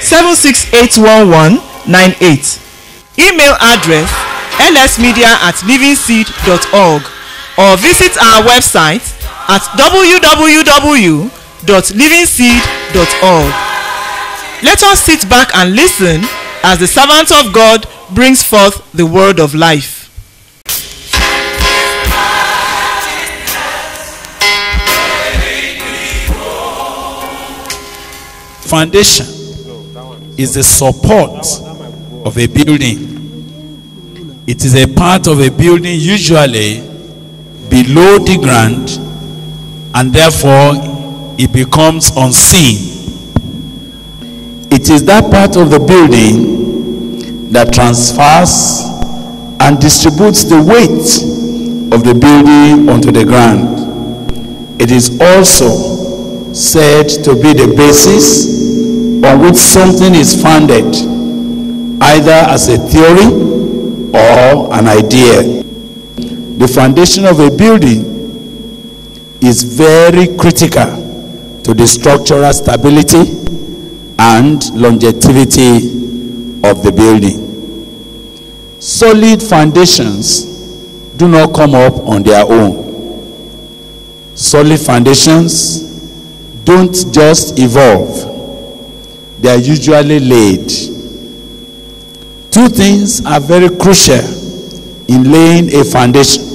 7681198. Email address lsmedia at livingseed.org or visit our website at www.livingseed.org. Let us sit back and listen as the servant of God brings forth the word of life. Foundation is the support of a building. It is a part of a building usually below the ground and therefore it becomes unseen. It is that part of the building that transfers and distributes the weight of the building onto the ground. It is also said to be the basis on which something is founded, either as a theory or an idea. The foundation of a building is very critical to the structural stability and longevity of the building. Solid foundations do not come up on their own. Solid foundations don't just evolve, they are usually laid. Two things are very crucial in laying a foundation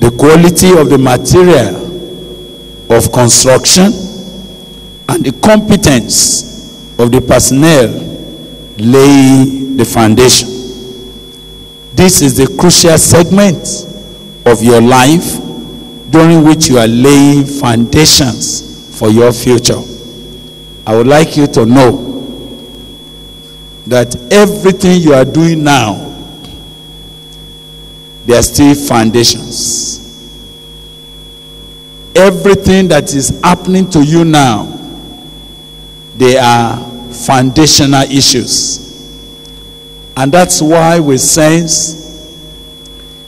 the quality of the material of construction and the competence of the personnel laying the foundation. This is the crucial segment of your life during which you are laying foundations for your future. I would like you to know that everything you are doing now, there are still foundations. Everything that is happening to you now, they are foundational issues. And that's why we sense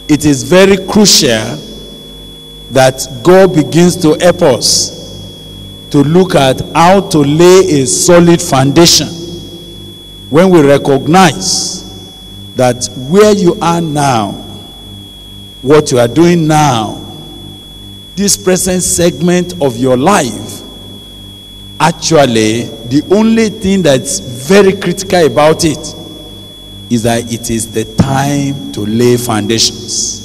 it is very crucial that God begins to help us to look at how to lay a solid foundation when we recognize that where you are now, what you are doing now, this present segment of your life, actually, the only thing that's very critical about it is that it is the time to lay foundations.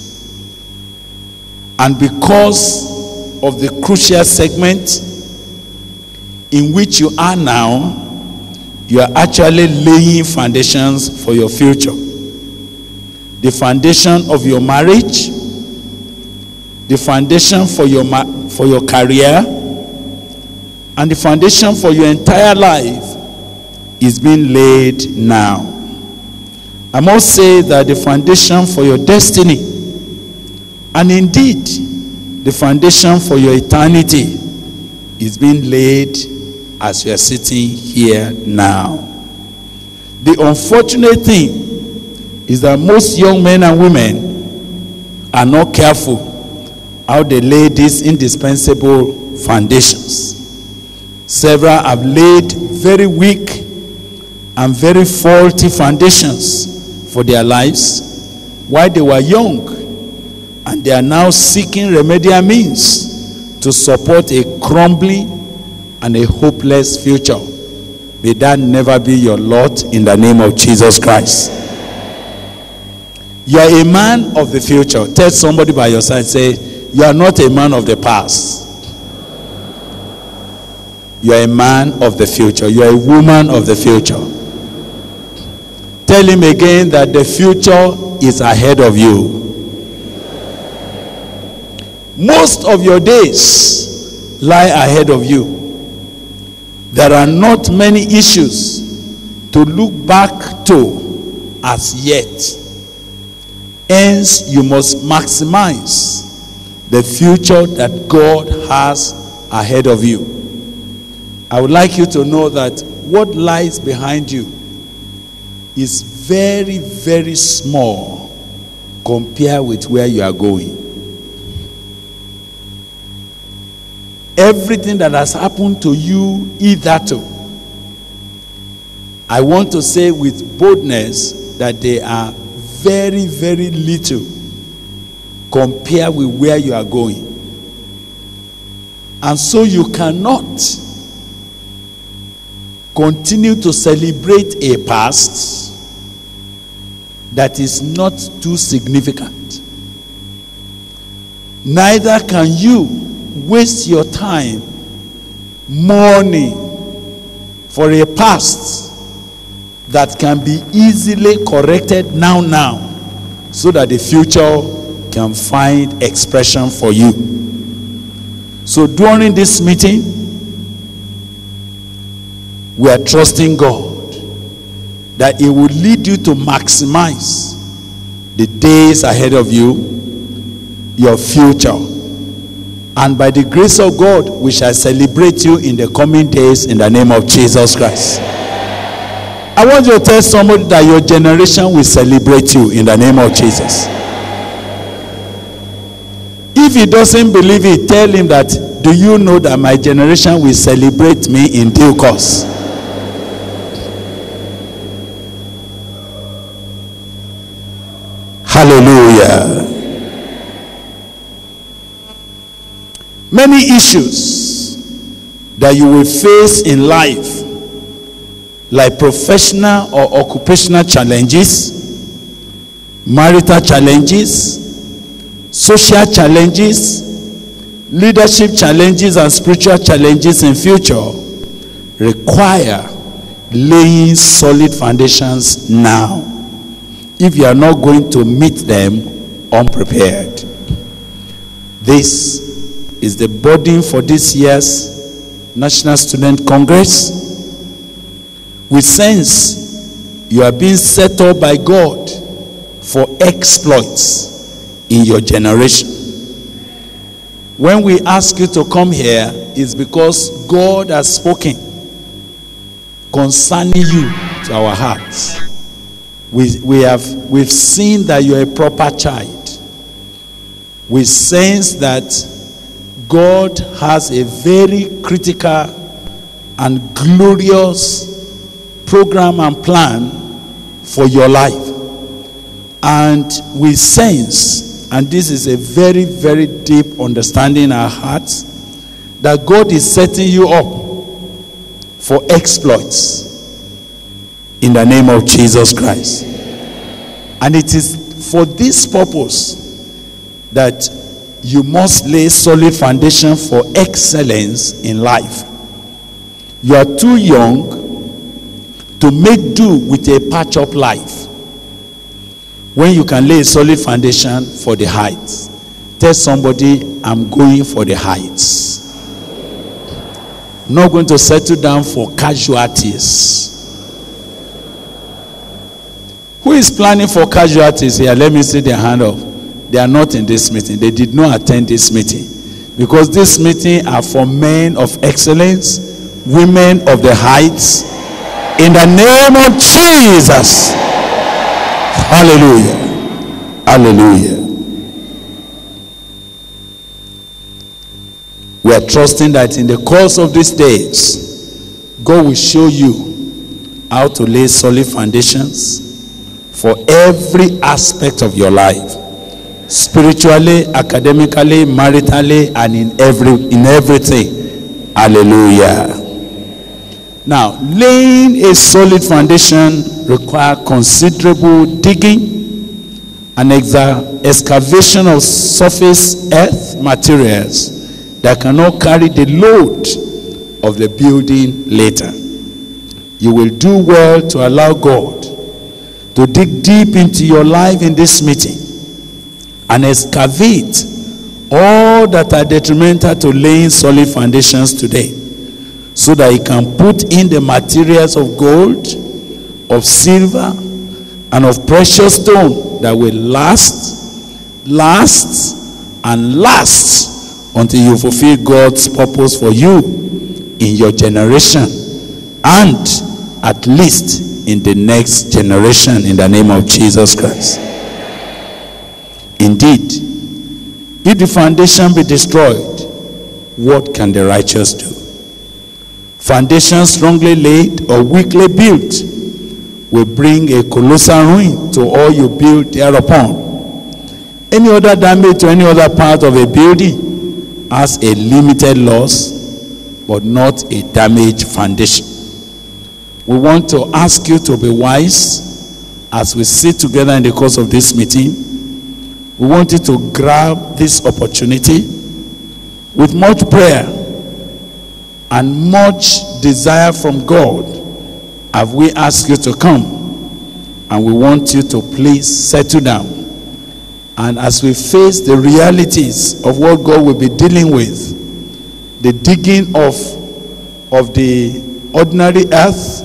And because of the crucial segment in which you are now, you are actually laying foundations for your future. The foundation of your marriage, the foundation for your for your career, and the foundation for your entire life is being laid now. I must say that the foundation for your destiny, and indeed the foundation for your eternity, is being laid as we are sitting here now. The unfortunate thing is that most young men and women are not careful how they lay these indispensable foundations. Several have laid very weak and very faulty foundations for their lives while they were young, and they are now seeking remedial means to support a crumbling and a hopeless future. May that never be your lot in the name of Jesus Christ. You are a man of the future. Tell somebody by your side, say, You are not a man of the past. You are a man of the future. You are a woman of the future. Tell him again that the future is ahead of you. Most of your days lie ahead of you. There are not many issues to look back to as yet. Hence, you must maximize the future that God has ahead of you. I would like you to know that what lies behind you is very, very small compared with where you are going. Everything that has happened to you hitherto, I want to say with boldness that they are very, very little compared with where you are going. And so you cannot continue to celebrate a past that is not too significant. Neither can you waste your time mourning for a past that can be easily corrected now now so that the future can find expression for you. So during this meeting, we are trusting God that He will lead you to maximize the days ahead of you, your future. And by the grace of God, we shall celebrate you in the coming days in the name of Jesus Christ. I want you to tell somebody that your generation will celebrate you in the name of Jesus. If he doesn't believe it, tell him that, do you know that my generation will celebrate me in due course? Hallelujah. Many issues that you will face in life, like professional or occupational challenges, marital challenges, social challenges, leadership challenges, and spiritual challenges in future require laying solid foundations now if you are not going to meet them unprepared. This is the burden for this year's National Student Congress. We sense you are being set up by God for exploits in your generation. When we ask you to come here, it's because God has spoken concerning you to our hearts we, we have we've seen that you're a proper child we sense that god has a very critical and glorious program and plan for your life and we sense and this is a very very deep understanding in our hearts that god is setting you up for exploits in the name of Jesus Christ. And it is for this purpose that you must lay solid foundation for excellence in life. You are too young to make do with a patch up life when you can lay a solid foundation for the heights. Tell somebody, I'm going for the heights. not going to settle down for casualties. Who is planning for casualties here? Let me see the hand up. They are not in this meeting. They did not attend this meeting. Because this meeting are for men of excellence, women of the heights. In the name of Jesus. Hallelujah. Hallelujah. We are trusting that in the course of these days, God will show you how to lay solid foundations for every aspect of your life spiritually academically maritally and in every in everything. Hallelujah. Now laying a solid foundation require considerable digging and excavation of surface earth materials that cannot carry the load of the building later. You will do well to allow god to dig deep into your life in this meeting and excavate all that are detrimental to laying solid foundations today so that you can put in the materials of gold of silver, and of precious stone that will last, last, and last until you fulfill God's purpose for you in your generation and at least in the next generation in the name of Jesus Christ. Indeed, if the foundation be destroyed, what can the righteous do? Foundation strongly laid or weakly built will bring a colossal ruin to all you build thereupon. Any other damage to any other part of a building has a limited loss, but not a damaged foundation. We want to ask you to be wise as we sit together in the course of this meeting. We want you to grab this opportunity with much prayer and much desire from God. Have we asked you to come? And we want you to please settle down. And as we face the realities of what God will be dealing with the digging of of the ordinary earth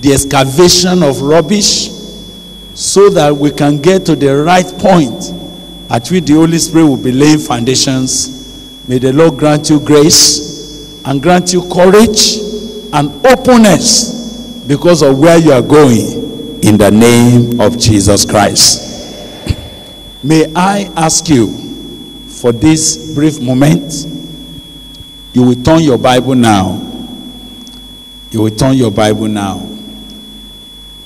the excavation of rubbish so that we can get to the right point at which the Holy Spirit will be laying foundations. May the Lord grant you grace and grant you courage and openness because of where you are going in the name of Jesus Christ. May I ask you for this brief moment? You will turn your Bible now. You will turn your Bible now.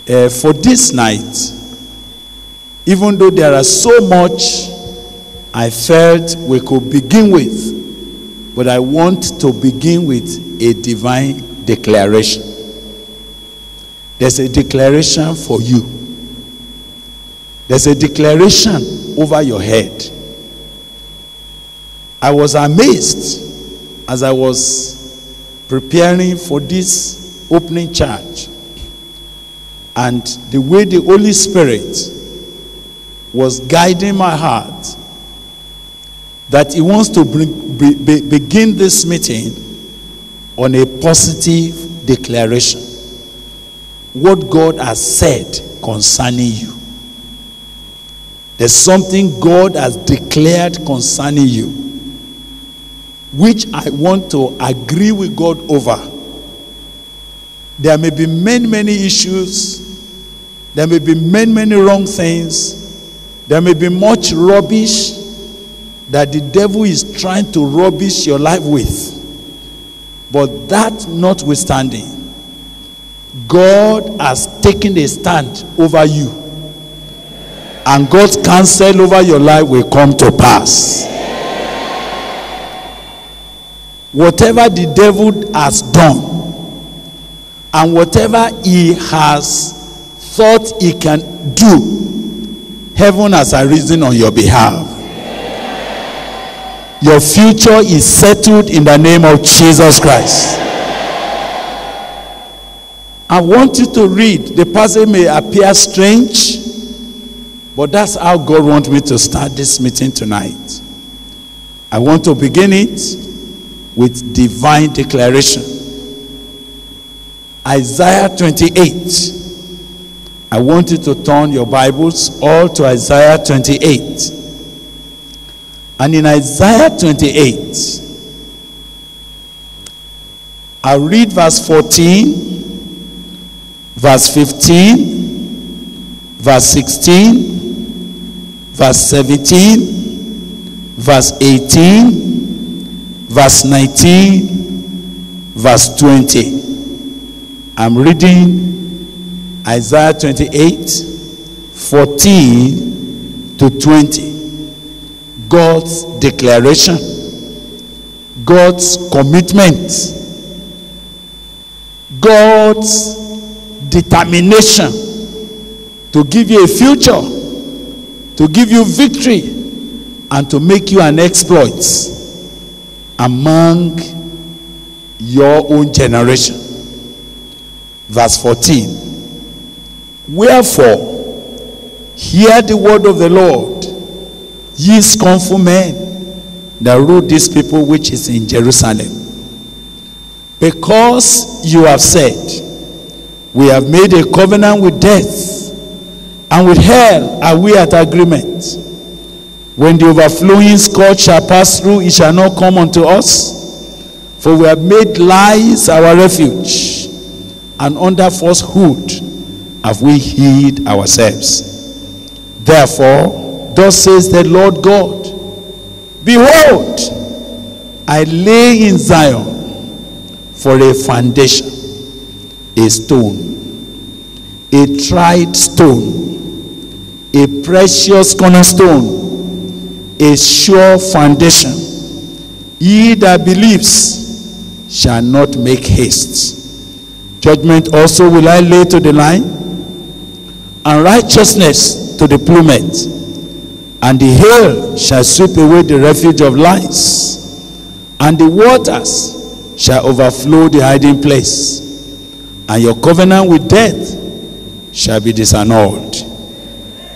Uh, for this night, even though there are so much I felt we could begin with, but I want to begin with a divine declaration. There's a declaration for you. There's a declaration over your head. I was amazed as I was preparing for this opening charge and the way the Holy Spirit was guiding my heart that he wants to bring, be, be, begin this meeting on a positive declaration. What God has said concerning you. There's something God has declared concerning you, which I want to agree with God over. There may be many, many issues. There may be many, many wrong things. There may be much rubbish that the devil is trying to rubbish your life with. But that notwithstanding, God has taken a stand over you. And God's counsel over your life will come to pass. Whatever the devil has done, and whatever he has thought he can do, heaven has arisen on your behalf. Your future is settled in the name of Jesus Christ. I want you to read. The passage may appear strange, but that's how God wants me to start this meeting tonight. I want to begin it with divine declaration. Isaiah 28. I want you to turn your Bibles all to Isaiah 28. And in Isaiah 28, I read verse 14, verse 15, verse 16, verse 17, verse 18, verse 19, verse 20. I'm reading Isaiah 28, 14 to 20. God's declaration, God's commitment, God's determination to give you a future, to give you victory, and to make you an exploit among your own generation. Verse 14. Wherefore, hear the word of the Lord, ye scornful men that rule these people which is in Jerusalem. Because you have said, We have made a covenant with death, and with hell are we at agreement. When the overflowing scourge shall pass through, it shall not come unto us. For we have made lies our refuge, and under falsehood have we hid ourselves. Therefore, thus says the Lord God Behold, I lay in Zion for a foundation, a stone, a tried stone, a precious cornerstone, a sure foundation. He that believes shall not make haste. Judgment also will I lay to the line, and righteousness to the plummet, and the hail shall sweep away the refuge of lies, and the waters shall overflow the hiding place, and your covenant with death shall be disannulled,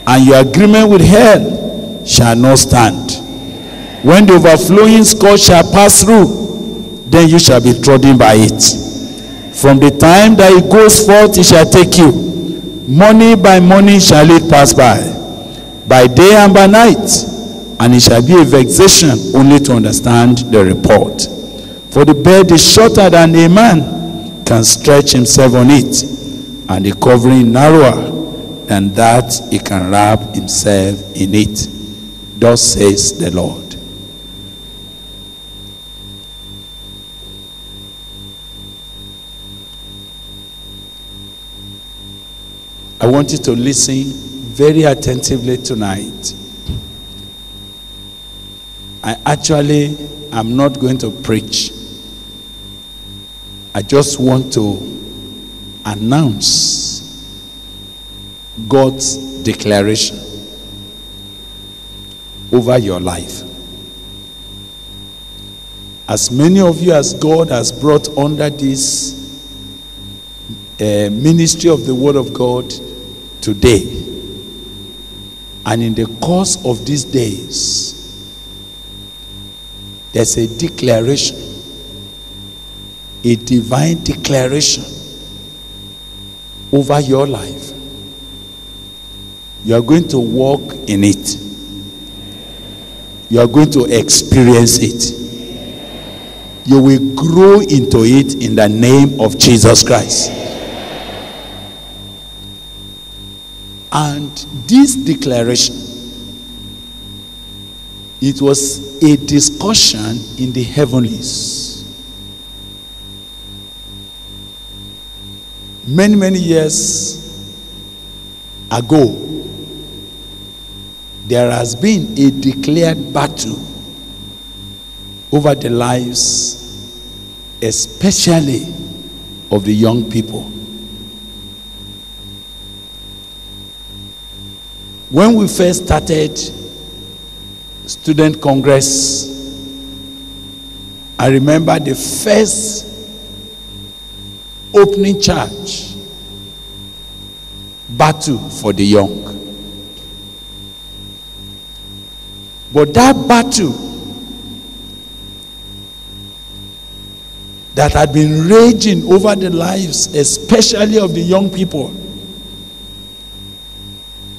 and your agreement with hell shall not stand. When the overflowing scourge shall pass through, then you shall be trodden by it. From the time that it goes forth, it shall take you. Money by money shall it pass by, by day and by night, and it shall be a vexation only to understand the report. For the bed is shorter than a man can stretch himself on it, and the covering narrower than that he can wrap himself in it. Thus says the Lord. I want you to listen very attentively tonight. I actually am not going to preach. I just want to announce God's declaration over your life. As many of you as God has brought under this uh, ministry of the Word of God today, and in the course of these days, there's a declaration, a divine declaration over your life. You are going to walk in it. You are going to experience it. You will grow into it in the name of Jesus Christ. And this declaration, it was a discussion in the heavenlies. Many, many years ago, there has been a declared battle over the lives, especially of the young people. When we first started Student Congress, I remember the first opening charge battle for the young. But that battle that had been raging over the lives, especially of the young people,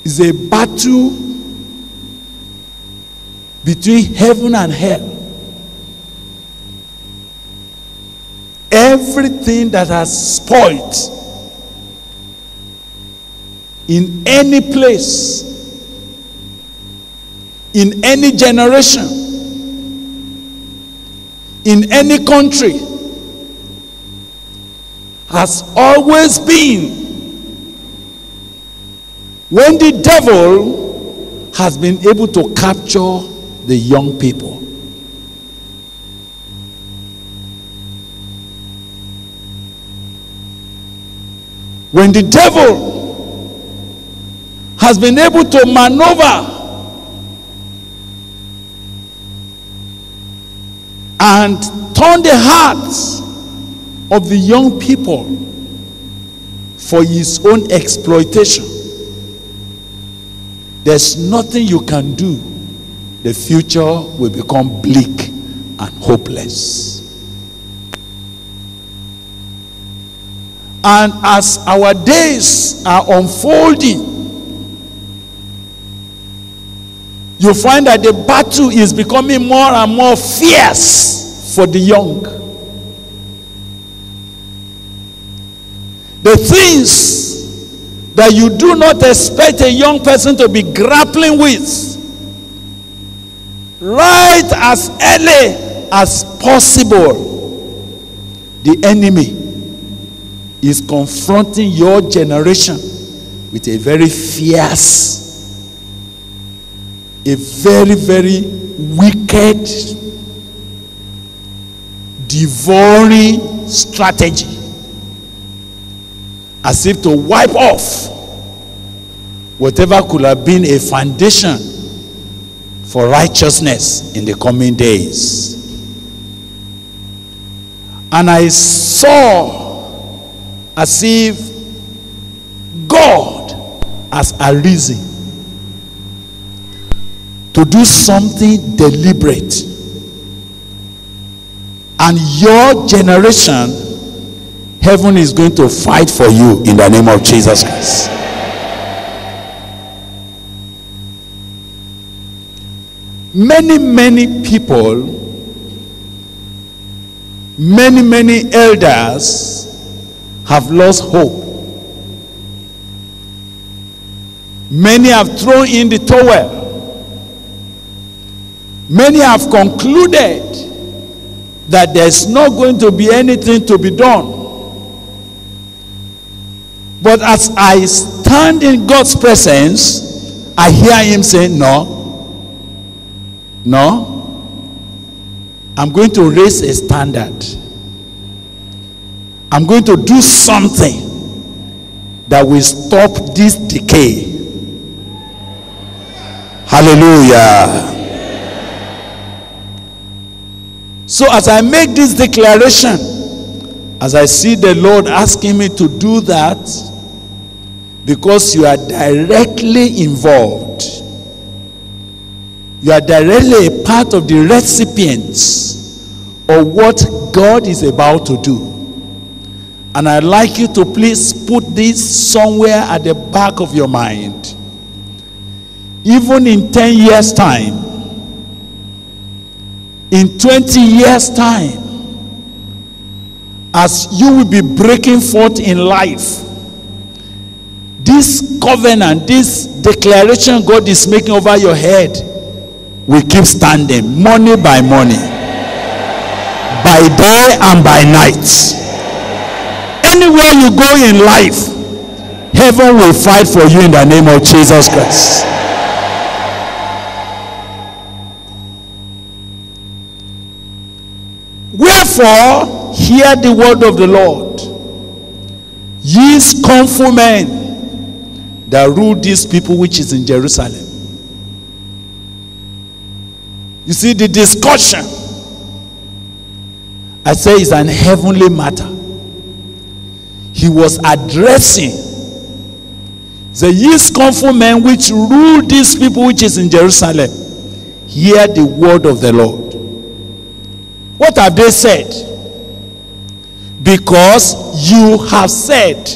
is a battle between heaven and hell. Everything that has spoiled in any place, in any generation, in any country, has always been when the devil has been able to capture the young people. When the devil has been able to maneuver and turn the hearts of the young people for his own exploitation, there's nothing you can do. The future will become bleak and hopeless. And as our days are unfolding, you find that the battle is becoming more and more fierce for the young. The things that you do not expect a young person to be grappling with, right as early as possible, the enemy is confronting your generation with a very fierce, a very, very wicked, devouring strategy as if to wipe off whatever could have been a foundation for righteousness in the coming days. And I saw as if God has arisen to do something deliberate. And your generation, heaven is going to fight for you in the name of Jesus Christ. Many, many people, many, many elders have lost hope. Many have thrown in the towel. Many have concluded that there's not going to be anything to be done. But as I stand in God's presence, I hear Him say, No, no, I'm going to raise a standard. I'm going to do something that will stop this decay. Hallelujah. So, as I make this declaration, as I see the Lord asking me to do that, because you are directly involved, you are directly a part of the recipients of what God is about to do. And I'd like you to please put this somewhere at the back of your mind. Even in 10 years' time, in 20 years' time, as you will be breaking forth in life, this covenant, this declaration God is making over your head will keep standing, money by money, by day and by night. Anywhere you go in life, heaven will fight for you in the name of Jesus Christ. Wherefore, hear the word of the Lord. Ye scornful men that rule these people which is in Jerusalem. You see, the discussion, I say, is an heavenly matter. He was addressing the ye scornful men which rule these people which is in Jerusalem. Hear the word of the Lord. What have they said? Because you have said,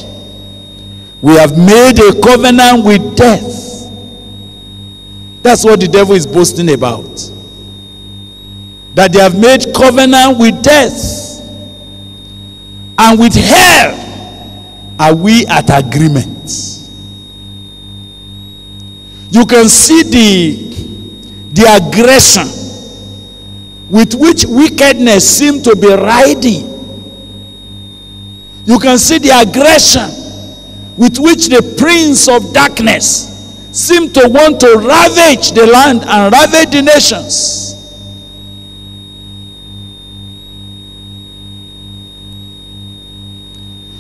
We have made a covenant with death. That's what the devil is boasting about. That they have made covenant with death. And with hell are we at agreement. You can see the, the aggression with which wickedness seems to be riding. You can see the aggression with which the prince of darkness seem to want to ravage the land and ravage the nations.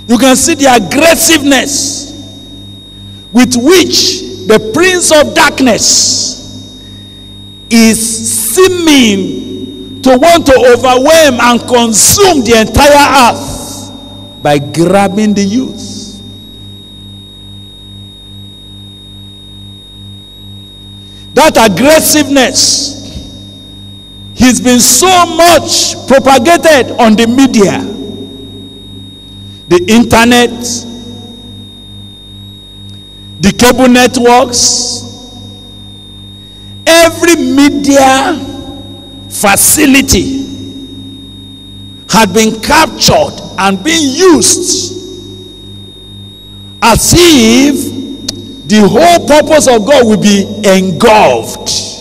You can see the aggressiveness with which the prince of darkness is seeming to want to overwhelm and consume the entire earth by grabbing the youth. That aggressiveness. Has been so much propagated on the media the internet, the cable networks, every media facility had been captured and being used as if the whole purpose of God will be engulfed.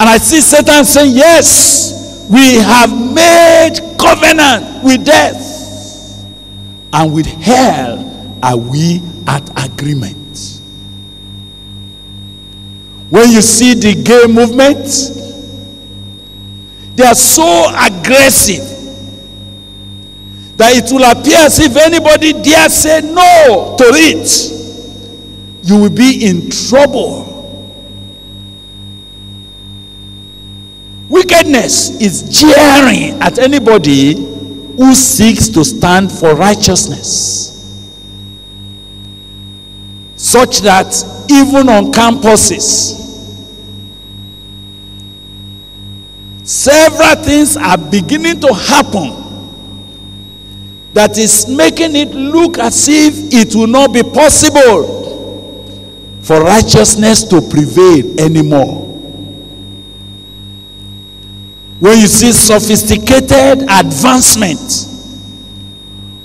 And I see Satan saying, Yes, we have made covenant with death, and with hell are we at agreement. When you see the gay movement, they are so aggressive that it will appear as if anybody dare say no to it, you will be in trouble. Wickedness is jeering at anybody who seeks to stand for righteousness. Such that even on campuses, several things are beginning to happen that is making it look as if it will not be possible for righteousness to prevail anymore. When you see sophisticated advancement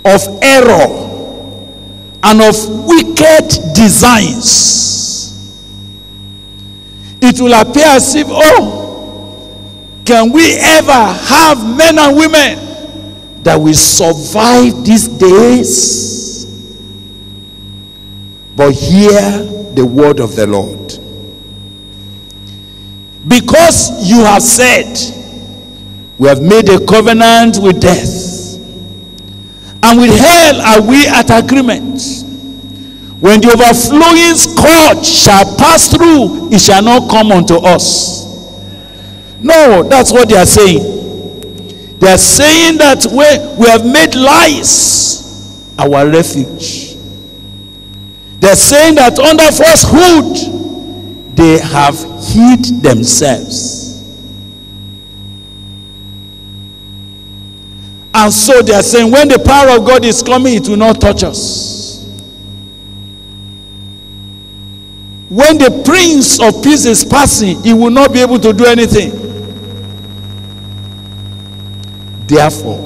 of error and of wicked designs, it will appear as if, oh, can we ever have men and women that will survive these days. But hear the word of the Lord. Because you have said, We have made a covenant with death, and with hell are we at agreement. When the overflowing scourge shall pass through, it shall not come unto us. No, that's what they are saying. They are saying that we, we have made lies our refuge. They're saying that under falsehood, they have hid themselves. And so they are saying, when the power of God is coming, it will not touch us. When the Prince of Peace is passing, he will not be able to do anything. Therefore,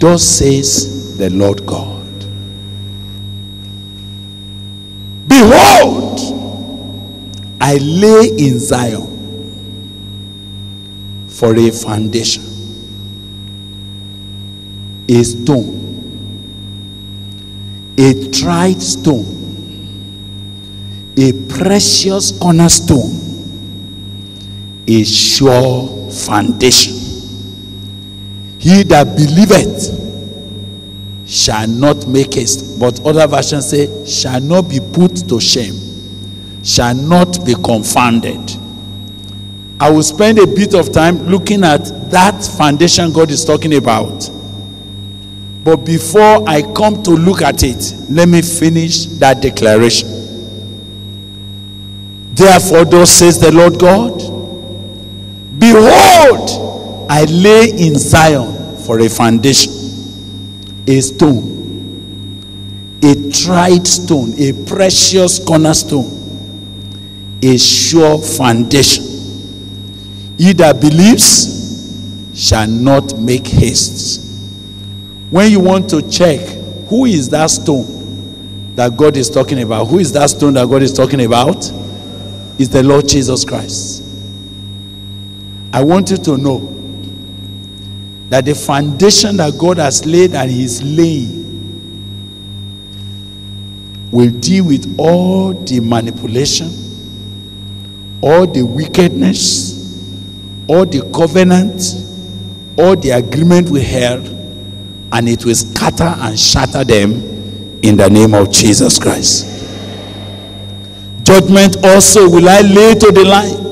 thus says the Lord God Behold, I lay in Zion for a foundation, a stone, a tried stone, a precious cornerstone, a sure foundation. He that believeth shall not make haste. But other versions say, shall not be put to shame, shall not be confounded. I will spend a bit of time looking at that foundation God is talking about. But before I come to look at it, let me finish that declaration. Therefore, thus says the Lord God Behold, I lay in Zion for a foundation, a stone, a tried stone, a precious cornerstone, a sure foundation. He that believes shall not make haste. When you want to check who is that stone that God is talking about, who is that stone that God is talking about? Is the Lord Jesus Christ. I want you to know that the foundation that God has laid and He's laying will deal with all the manipulation, all the wickedness, all the covenant, all the agreement we held, and it will scatter and shatter them in the name of Jesus Christ. Judgment also will I lay to the line,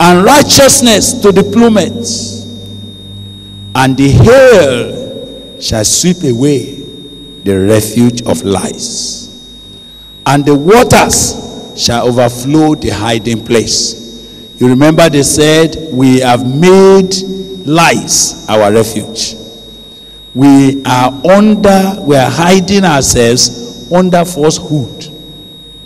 and righteousness to the plummet and the hail shall sweep away the refuge of lies, and the waters shall overflow the hiding place. You remember they said, We have made lies our refuge. We are under, we are hiding ourselves under falsehood.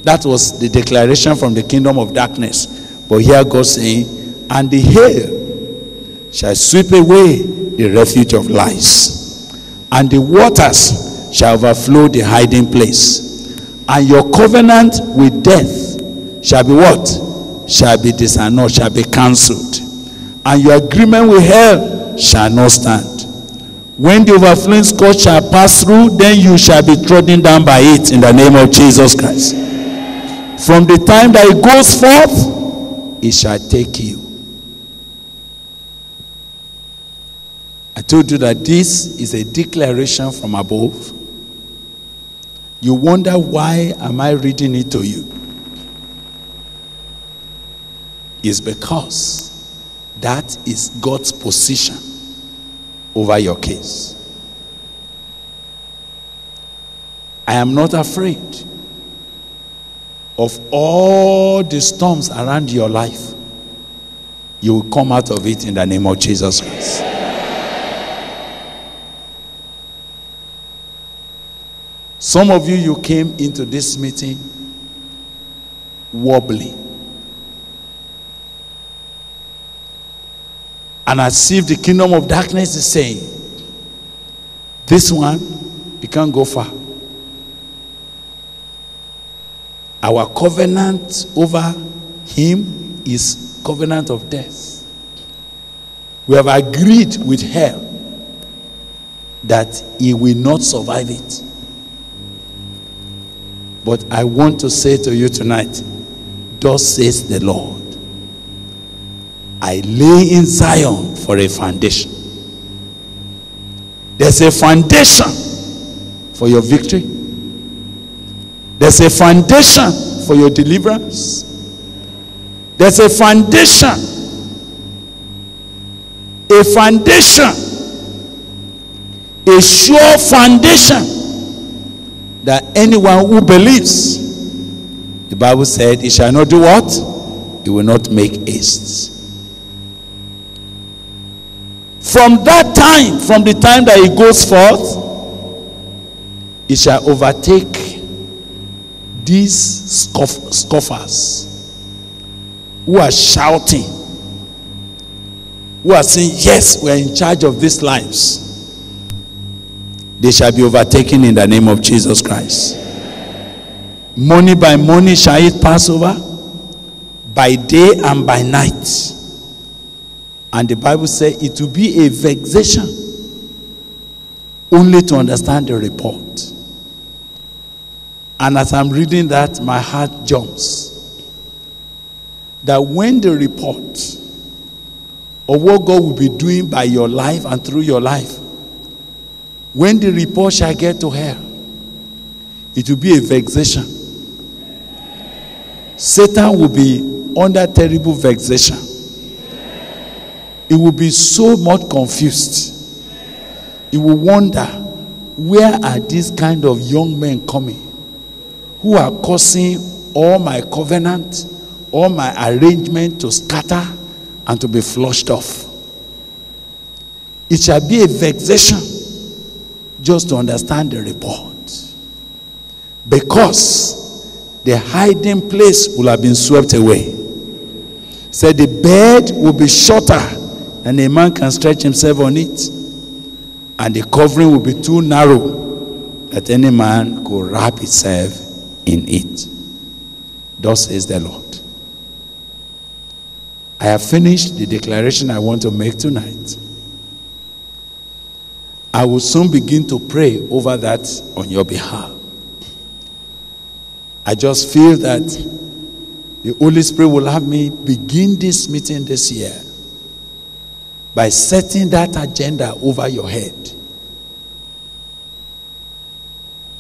That was the declaration from the kingdom of darkness. But here God saying, and the hail shall sweep away the refuge of lies, and the waters shall overflow the hiding place, and your covenant with death shall be what? Shall be disannulled, shall be cancelled, and your agreement with hell shall not stand. When the overflowing scourge shall pass through, then you shall be trodden down by it in the name of Jesus Christ. From the time that it goes forth, it shall take you. Told you that this is a declaration from above. You wonder why am I reading it to you? It's because that is God's position over your case. I am not afraid of all the storms around your life. You will come out of it in the name of Jesus Christ. Some of you, you came into this meeting wobbly. And as if the kingdom of darkness is saying, this one, you can't go far. Our covenant over him is covenant of death. We have agreed with hell that he will not survive it. But I want to say to you tonight, thus says the Lord, I lay in Zion for a foundation. There's a foundation for your victory. There's a foundation for your deliverance. There's a foundation. A foundation. A sure foundation that anyone who believes, the Bible said, he shall not do what? He will not make haste. From that time, from the time that he goes forth, he shall overtake these scoff- scoffers who are shouting, who are saying, Yes, we are in charge of these lives. They shall be overtaken in the name of Jesus Christ. Money by money shall it pass over, by day and by night. And the Bible says it will be a vexation only to understand the report. And as I'm reading that, my heart jumps. That when the report of what God will be doing by your life and through your life, when the report shall get to her, it will be a vexation. Satan will be under terrible vexation. He will be so much confused. He will wonder where are these kind of young men coming who are causing all my covenant, all my arrangement to scatter and to be flushed off. It shall be a vexation just to understand the report. Because the hiding place will have been swept away. Said the bed will be shorter and a man can stretch himself on it. And the covering will be too narrow that any man could wrap himself in it. Thus says the Lord. I have finished the declaration I want to make tonight. I will soon begin to pray over that on your behalf. I just feel that the Holy Spirit will have me begin this meeting this year by setting that agenda over your head.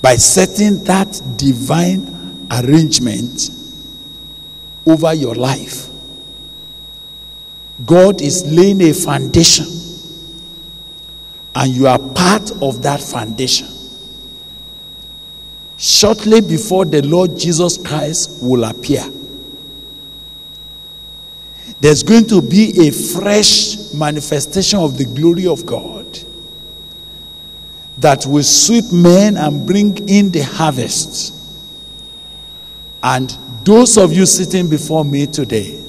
By setting that divine arrangement over your life. God is laying a foundation, and you are part of that foundation. Shortly before the Lord Jesus Christ will appear, there's going to be a fresh manifestation of the glory of God that will sweep men and bring in the harvest. And those of you sitting before me today,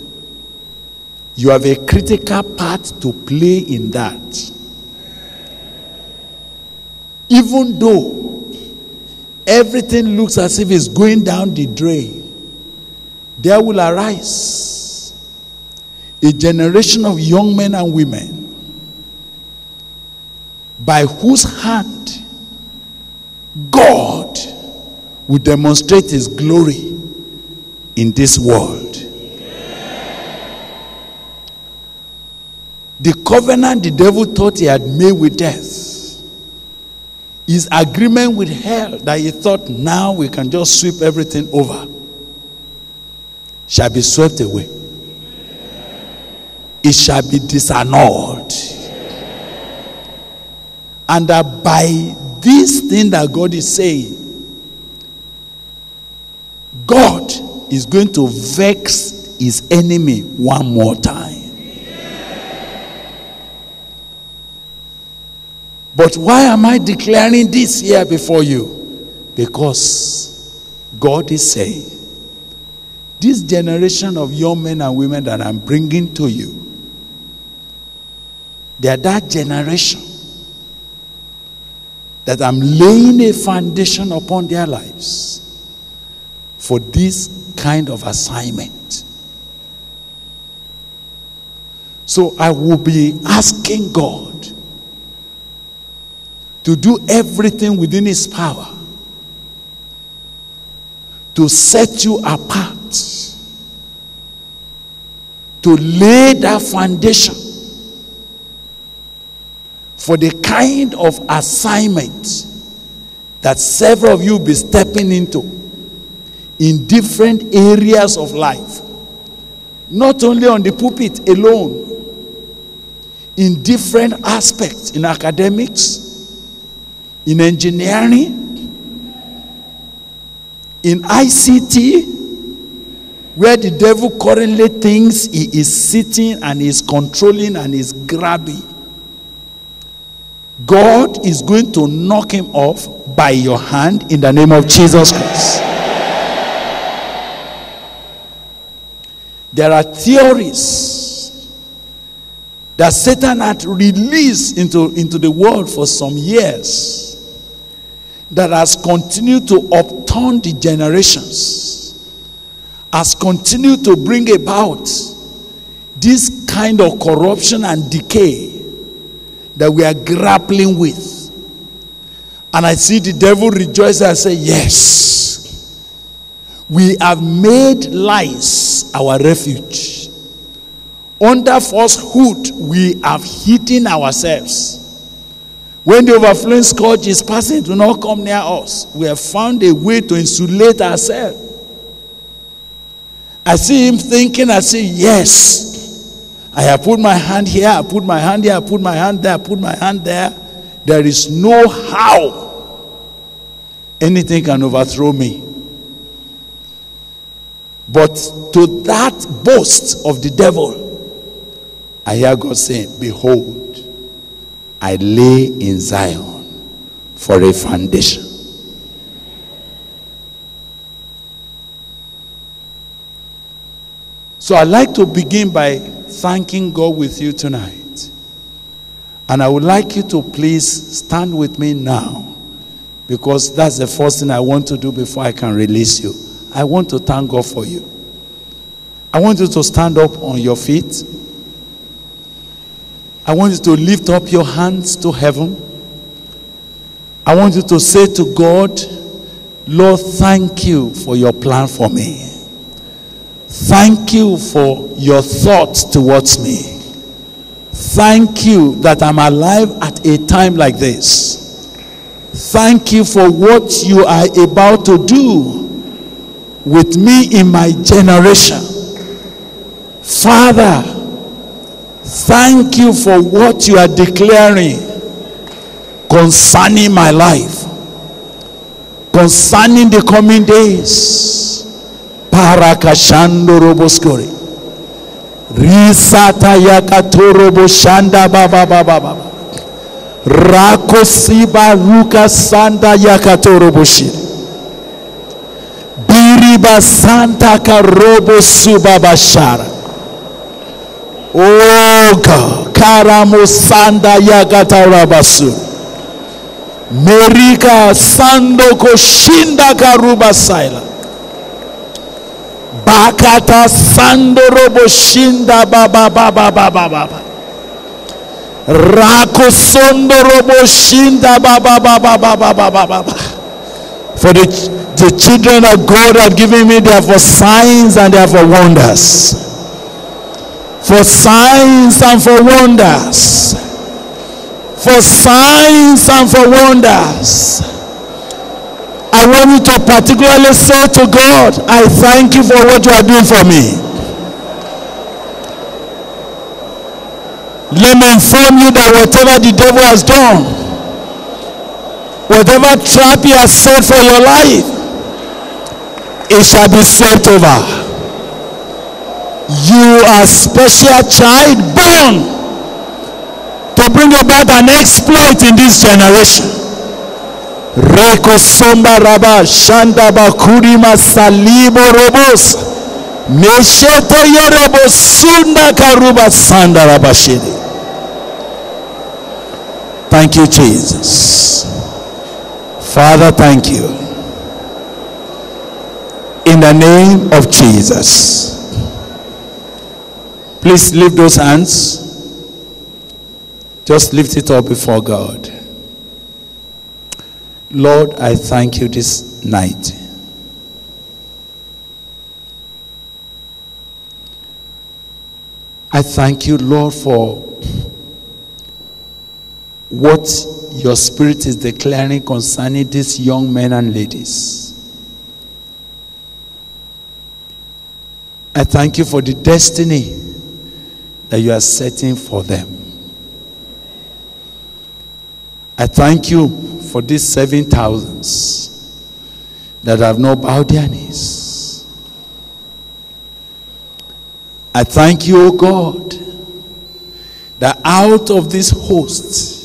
you have a critical part to play in that. Even though everything looks as if it's going down the drain, there will arise a generation of young men and women by whose hand God will demonstrate his glory in this world. The covenant the devil thought he had made with death, his agreement with hell that he thought now we can just sweep everything over, shall be swept away. It shall be disannulled. And that by this thing that God is saying, God is going to vex his enemy one more time. But why am I declaring this here before you? Because God is saying, this generation of young men and women that I'm bringing to you, they are that generation that I'm laying a foundation upon their lives for this kind of assignment. So I will be asking God to do everything within His power to set you apart, to lay that foundation for the kind of assignment that several of you be stepping into in different areas of life. Not only on the pulpit alone, in different aspects in academics, in engineering, in ICT, where the devil currently thinks he is sitting and is controlling and is grabbing. God is going to knock him off by your hand in the name of Jesus Christ. There are theories that Satan had released into, into the world for some years that has continued to upturn the generations, has continued to bring about this kind of corruption and decay that we are grappling with. And I see the devil rejoice and say, Yes, we have made lies our refuge. Under falsehood, we have hidden ourselves. When the overflowing scourge is passing, do not come near us. We have found a way to insulate ourselves. I see him thinking, I say, Yes, I have put my hand here, I put my hand here, I put my hand there, I put my hand there. There is no how anything can overthrow me. But to that boast of the devil, I hear God saying, Behold, I lay in Zion for a foundation. So I'd like to begin by thanking God with you tonight. And I would like you to please stand with me now because that's the first thing I want to do before I can release you. I want to thank God for you. I want you to stand up on your feet. I want you to lift up your hands to heaven. I want you to say to God, Lord, thank you for your plan for me. Thank you for your thoughts towards me. Thank you that I'm alive at a time like this. Thank you for what you are about to do with me in my generation. Father, thank you for what you are declaring concerning my life, concerning the coming days. Parakashando roboskori. risata yakatorobo shanda baba baba baba rako siba ruka sanda yakatorobo shiri biriba santa karobo subaba shara oh, oh sanda yakatarabasu merika sando koshinda karuba saila bakata sandorobo shinda baba baba baba baba rako sondorobo shinda baba baba baba baba baba for the, the children of God have given me for signs and for wonders for signs and for wonders for signs and for wonders I want you to particularly say to God, I thank you for what you are doing for me. Let me inform you that whatever the devil has done, whatever trap he has set for your life, it shall be swept over. You are a special child born to bring about an exploit in this generation. Reko somba raba shanda bakuri masalibo robos. Meshete yorobo sunda karuba sanda rabashiri. Thank you, Jesus. Father, thank you. In the name of Jesus. Please lift those hands. Just lift it up before God. Lord, I thank you this night. I thank you, Lord, for what your spirit is declaring concerning these young men and ladies. I thank you for the destiny that you are setting for them. I thank you for these seven thousands that have not bowed their knees. I thank you, O God, that out of this host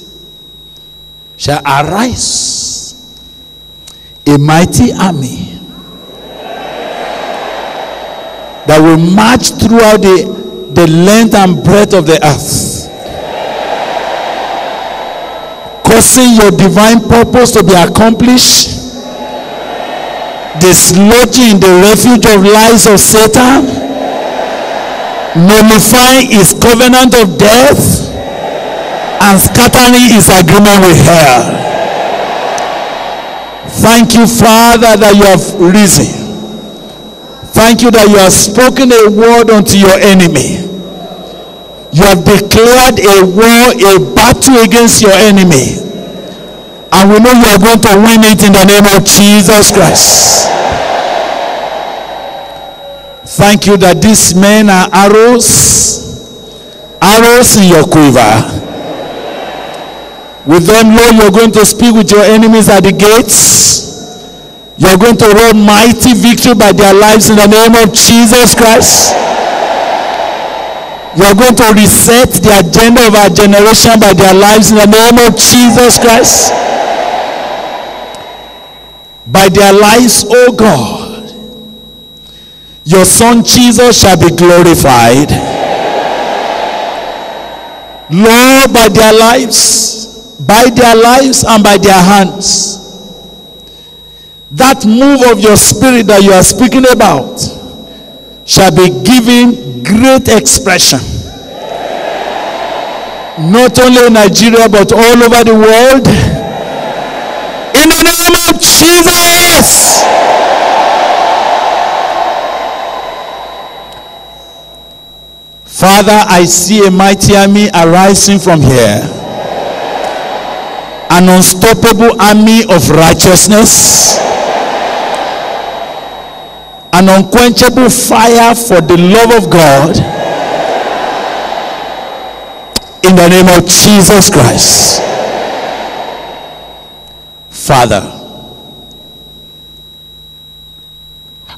shall arise a mighty army that will march throughout the, the length and breadth of the earth causing your divine purpose to be accomplished, dislodging the refuge of lies of Satan, nullifying his covenant of death, and scattering his agreement with hell. Thank you, Father, that you have risen. Thank you that you have spoken a word unto your enemy. You have declared a war, a battle against your enemy. And we know you are going to win it in the name of Jesus Christ. Thank you that these men are arrows, arrows in your quiver. With them, Lord, you're going to speak with your enemies at the gates. You're going to roll mighty victory by their lives in the name of Jesus Christ. You are going to reset the agenda of our generation by their lives in the name of Jesus Christ. By their lives, oh God, your son Jesus shall be glorified. Lord, by their lives, by their lives and by their hands, that move of your spirit that you are speaking about shall be given great expression. Not only in Nigeria, but all over the world. In the name of Jesus. Father, I see a mighty army arising from here. An unstoppable army of righteousness. An unquenchable fire for the love of God. In the name of Jesus Christ. Father,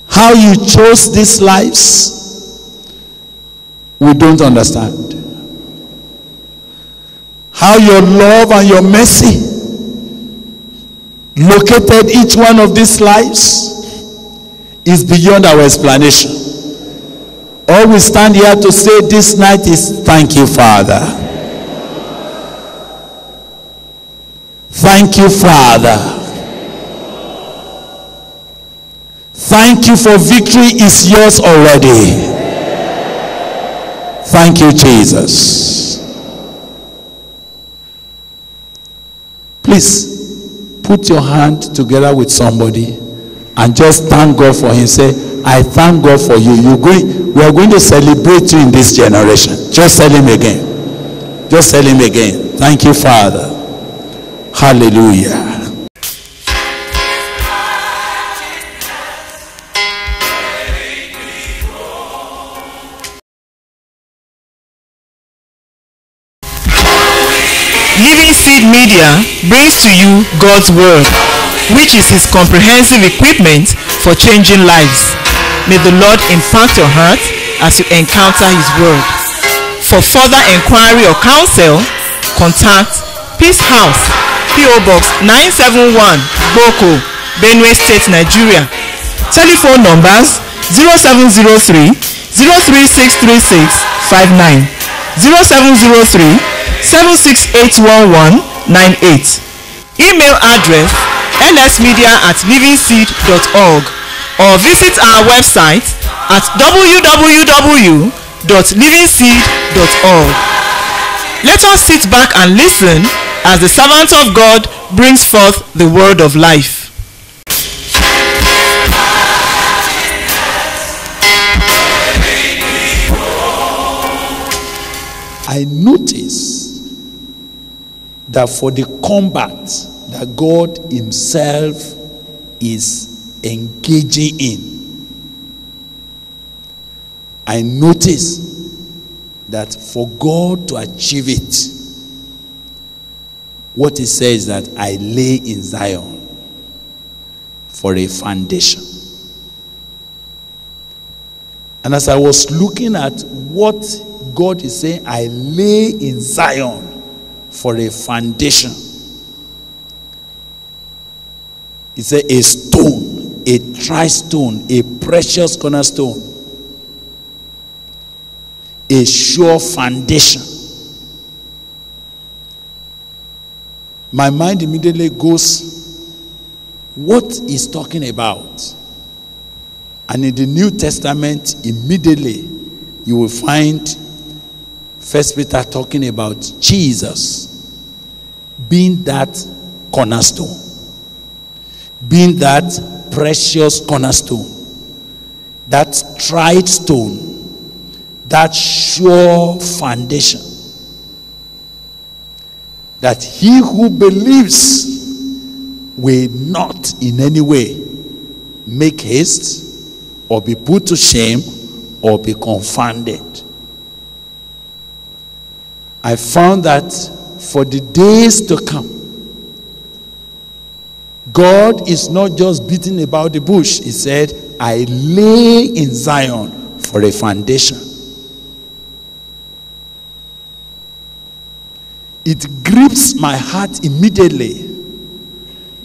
how you chose these lives we don't understand. How your love and your mercy located each one of these lives is beyond our explanation. All we stand here to say this night is thank you, Father. Thank you, Father. Thank you for victory is yours already. Thank you, Jesus. Please put your hand together with somebody and just thank God for him. Say, I thank God for you. You going, we are going to celebrate you in this generation. Just tell him again. Just tell him again. Thank you, Father. Hallelujah. Living Seed Media brings to you God's Word, which is His comprehensive equipment for changing lives. May the Lord impact your heart as you encounter His Word. For further inquiry or counsel, contact Peace House, P.O. Box 971, Gboko, Benue State, Nigeria. Telephone numbers 0703 03636 59 0703 768198. Email address lsmedia at livingseed.org or visit our website at www.livingseed.org. Let us sit back and listen as the servant of God brings forth the word of life. I notice that for the combat that God Himself is engaging in, I notice that for God to achieve it, what He says that I lay in Zion for a foundation. And as I was looking at what God is saying, I lay in Zion for a foundation. He said, a stone, a tri stone, a precious cornerstone, a sure foundation. My mind immediately goes, what is talking about? And in the New Testament, immediately you will find First Peter talking about Jesus being that cornerstone, being that precious cornerstone, that tried stone, that sure foundation. That he who believes will not in any way make haste or be put to shame or be confounded. I found that for the days to come, God is not just beating about the bush. He said, I lay in Zion for a foundation. It grips my heart immediately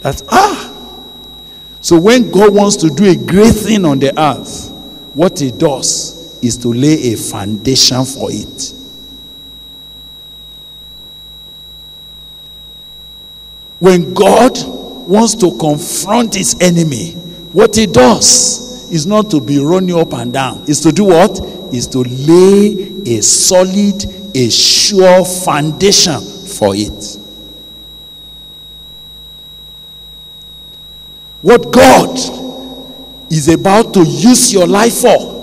that, ah, so when God wants to do a great thing on the earth, what he does is to lay a foundation for it. When God wants to confront his enemy, what he does is not to be running up and down. Is to do what? Is to lay a solid, a sure foundation for it. What God is about to use your life for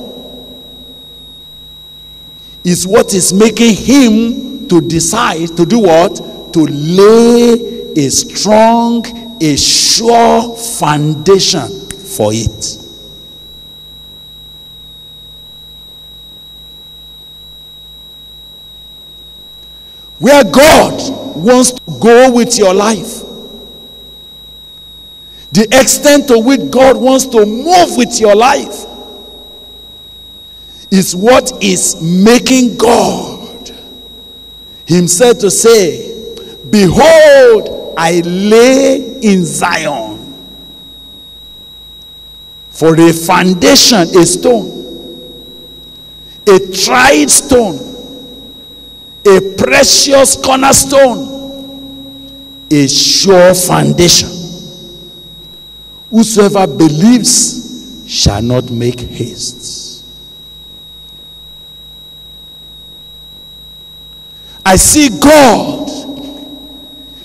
is what is making him to decide to do what? To lay a strong, a sure foundation for it. Where God wants to go with your life, the extent to which God wants to move with your life, is what is making God Himself to say, Behold, I lay in Zion for a foundation, a stone, a tried stone, a precious cornerstone, a sure foundation. Whosoever believes shall not make haste. I see God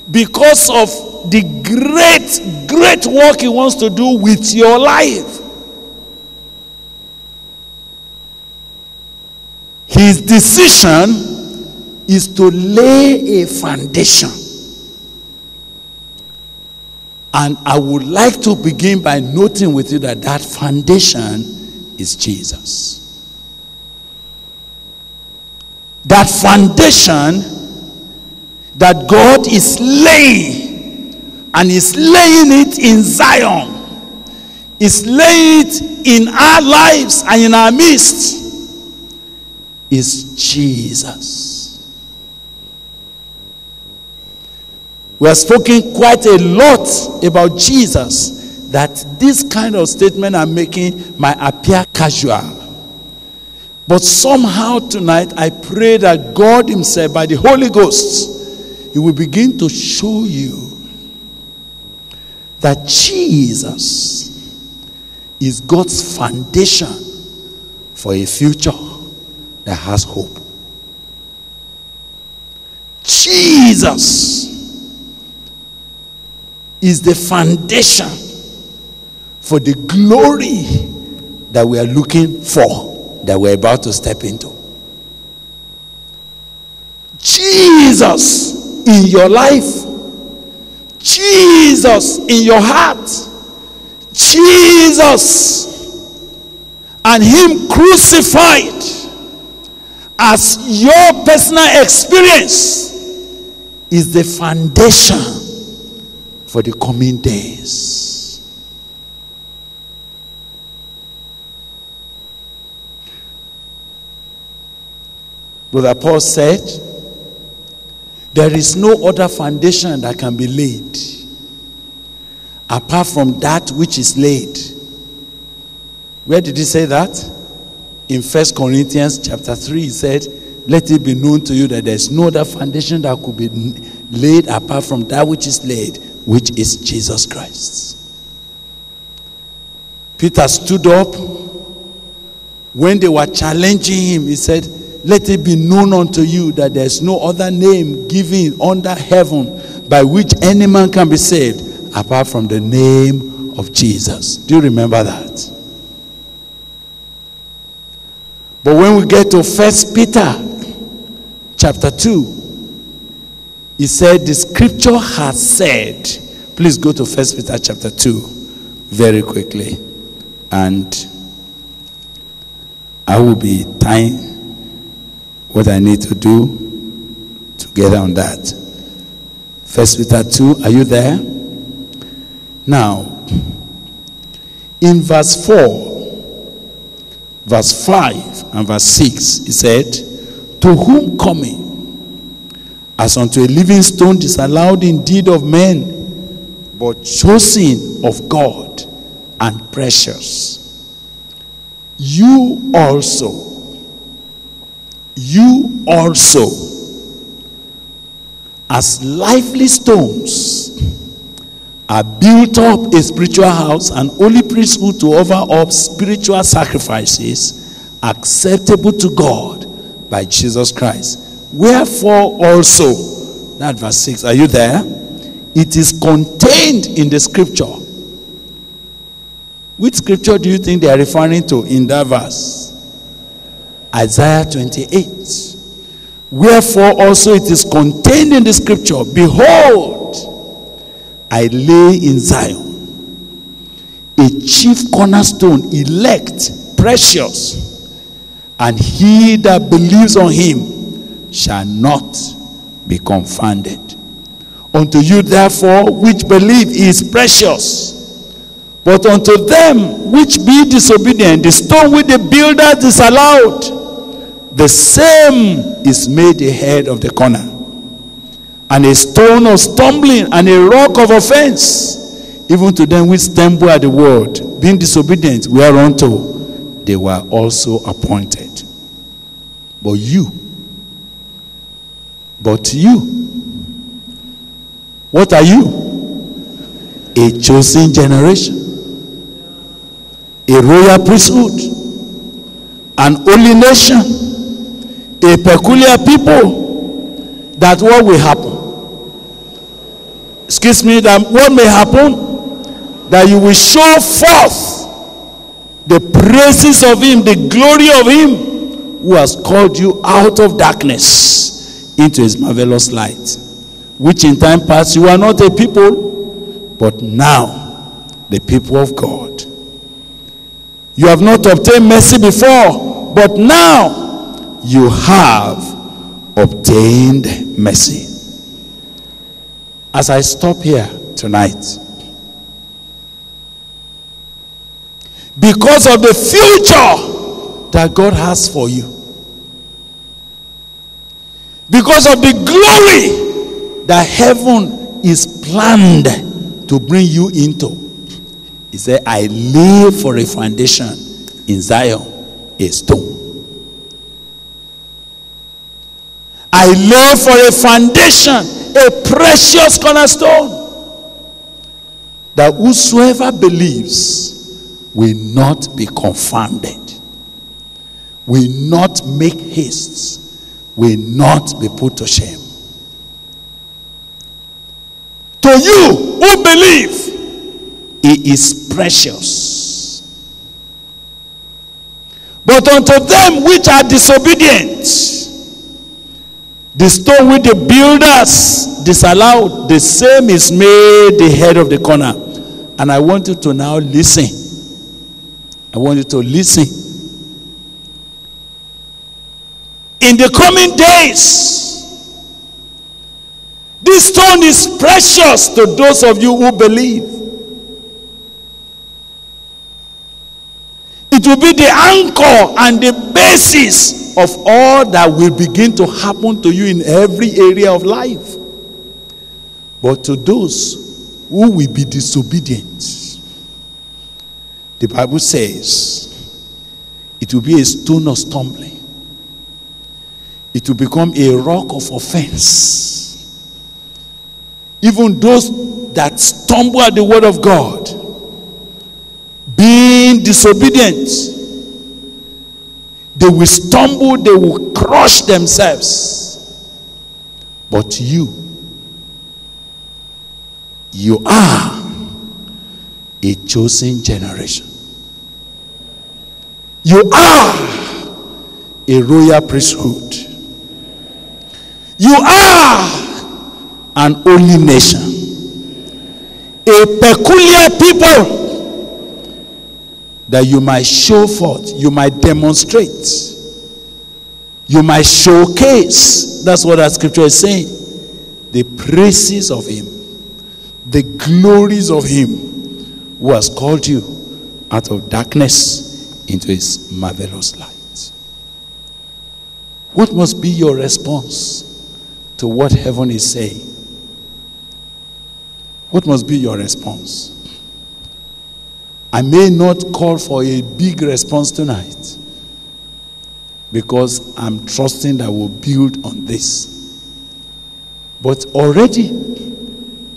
because of the great, great work He wants to do with your life. His decision is to lay a foundation. And I would like to begin by noting with you that that foundation is Jesus. That foundation that God is laying, and is laying it in Zion, is laying it in our lives and in our midst is Jesus. We have spoken quite a lot about Jesus that this kind of statement I'm making might appear casual. But somehow tonight, I pray that God Himself, by the Holy Ghost, He will begin to show you that Jesus is God's foundation for a future that has hope. Jesus is the foundation for the glory that we are looking for, that we're about to step into. Jesus in your life, Jesus in your heart, Jesus and Him crucified as your personal experience is the foundation for the coming days. Brother Paul said, There is no other foundation that can be laid apart from that which is laid. Where did he say that? in First Corinthians chapter 3, he said, Let it be known to you that there's no other foundation that could be laid apart from that which is laid, which is Jesus Christ. Peter stood up when they were challenging him. He said, Let it be known unto you that there's no other name given under heaven by which any man can be saved apart from the name of Jesus. Do you remember that? But when we get to First Peter chapter 2, he said, The scripture has said, please go to First Peter chapter 2 very quickly. And I will be tying what I need to do together on that. First Peter 2, are you there? Now, in verse 4, verse 5 and verse 6, he said, To whom coming, as unto a living stone disallowed indeed of men, but chosen of God and precious. You also, you also, as lively stones, are built up a spiritual house and holy priesthood to offer up spiritual sacrifices acceptable to God by Jesus Christ. Wherefore also, that verse 6, are you there? It is contained in the scripture. Which scripture do you think they are referring to in that verse? Isaiah 28. Wherefore also it is contained in the scripture, Behold, I lay in Zion a chief cornerstone, elect, precious, and he that believes on him shall not be confounded. Unto you, therefore, which believe is precious, But unto them which be disobedient, the stone which the builder disallowed, the same is made the head of the corner, and a stone of stumbling and a rock of offense. Even to them which stumble at the word, being disobedient, whereunto they were also appointed. But you, but you, what are you? A chosen generation, a royal priesthood, an holy nation, a peculiar people. That what will happen? Excuse me, that what may happen? That you will show forth the praises of Him, the glory of Him who has called you out of darkness into His marvelous light which in time past you are not a people, but now the people of God. You have not obtained mercy before, but now you have obtained mercy. As I stop here tonight, because of the future that God has for you, because of the glory that heaven is planned to bring you into. He said, I lay for a foundation in Zion, a stone. I lay for a foundation, a precious cornerstone, that whosoever believes will not be confounded, will not make haste, will not be put to shame. To you who believe, he is precious. But unto them which are disobedient, the stone which the builders disallowed, the same is made the head of the corner. And I want you to now listen. I want you to listen. In the coming days, this stone is precious to those of you who believe. It will be the anchor and the basis of all that will begin to happen to you in every area of life. But to those who will be disobedient, the Bible says it will be a stone of stumbling, it will become a rock of offense. Even those that stumble at the word of God, being disobedient, they will stumble, they will crush themselves. But you, you are a chosen generation. You are a royal priesthood. You are an holy nation, a peculiar people that you might show forth, you might demonstrate, you might showcase. That's what that scripture is saying. The praises of Him, the glories of Him who has called you out of darkness into His marvelous light. What must be your response to what heaven is saying? What must be your response? I may not call for a big response tonight because I'm trusting that we'll build on this. But already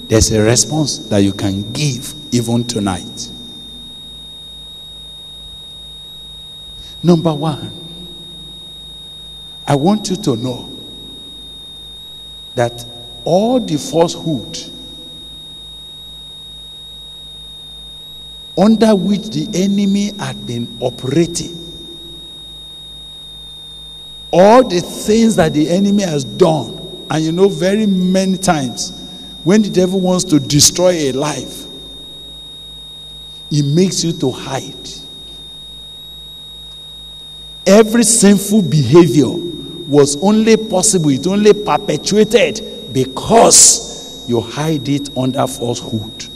there's a response that you can give even tonight. Number one, I want you to know that all the falsehood under which the enemy had been operating. All the things that the enemy has done, and you know, very many times when the devil wants to destroy a life, he makes you to hide. Every sinful behavior was only possible, it only perpetuated because you hide it under falsehood.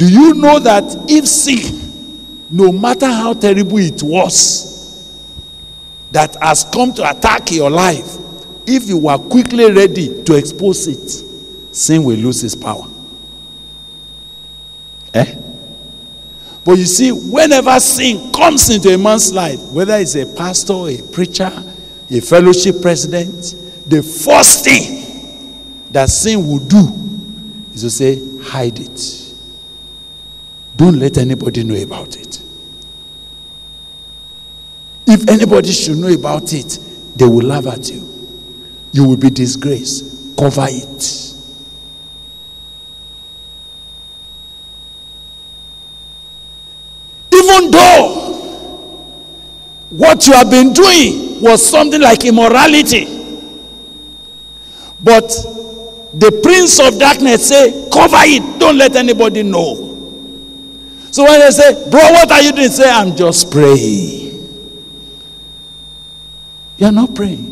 Do you know that if sin, no matter how terrible it was, that has come to attack your life, if you are quickly ready to expose it, sin will lose its power. Eh? But you see, whenever sin comes into a man's life, whether it's a pastor, a preacher, a fellowship president, the first thing that sin will do is to say, hide it. Don't let anybody know about it. If anybody should know about it, they will laugh at you. You will be disgraced. Cover it. Even though what you have been doing was something like immorality, but the prince of darkness say, cover it, don't let anybody know. So when they say, bro, what are you doing? Say, I'm just praying. You are not praying.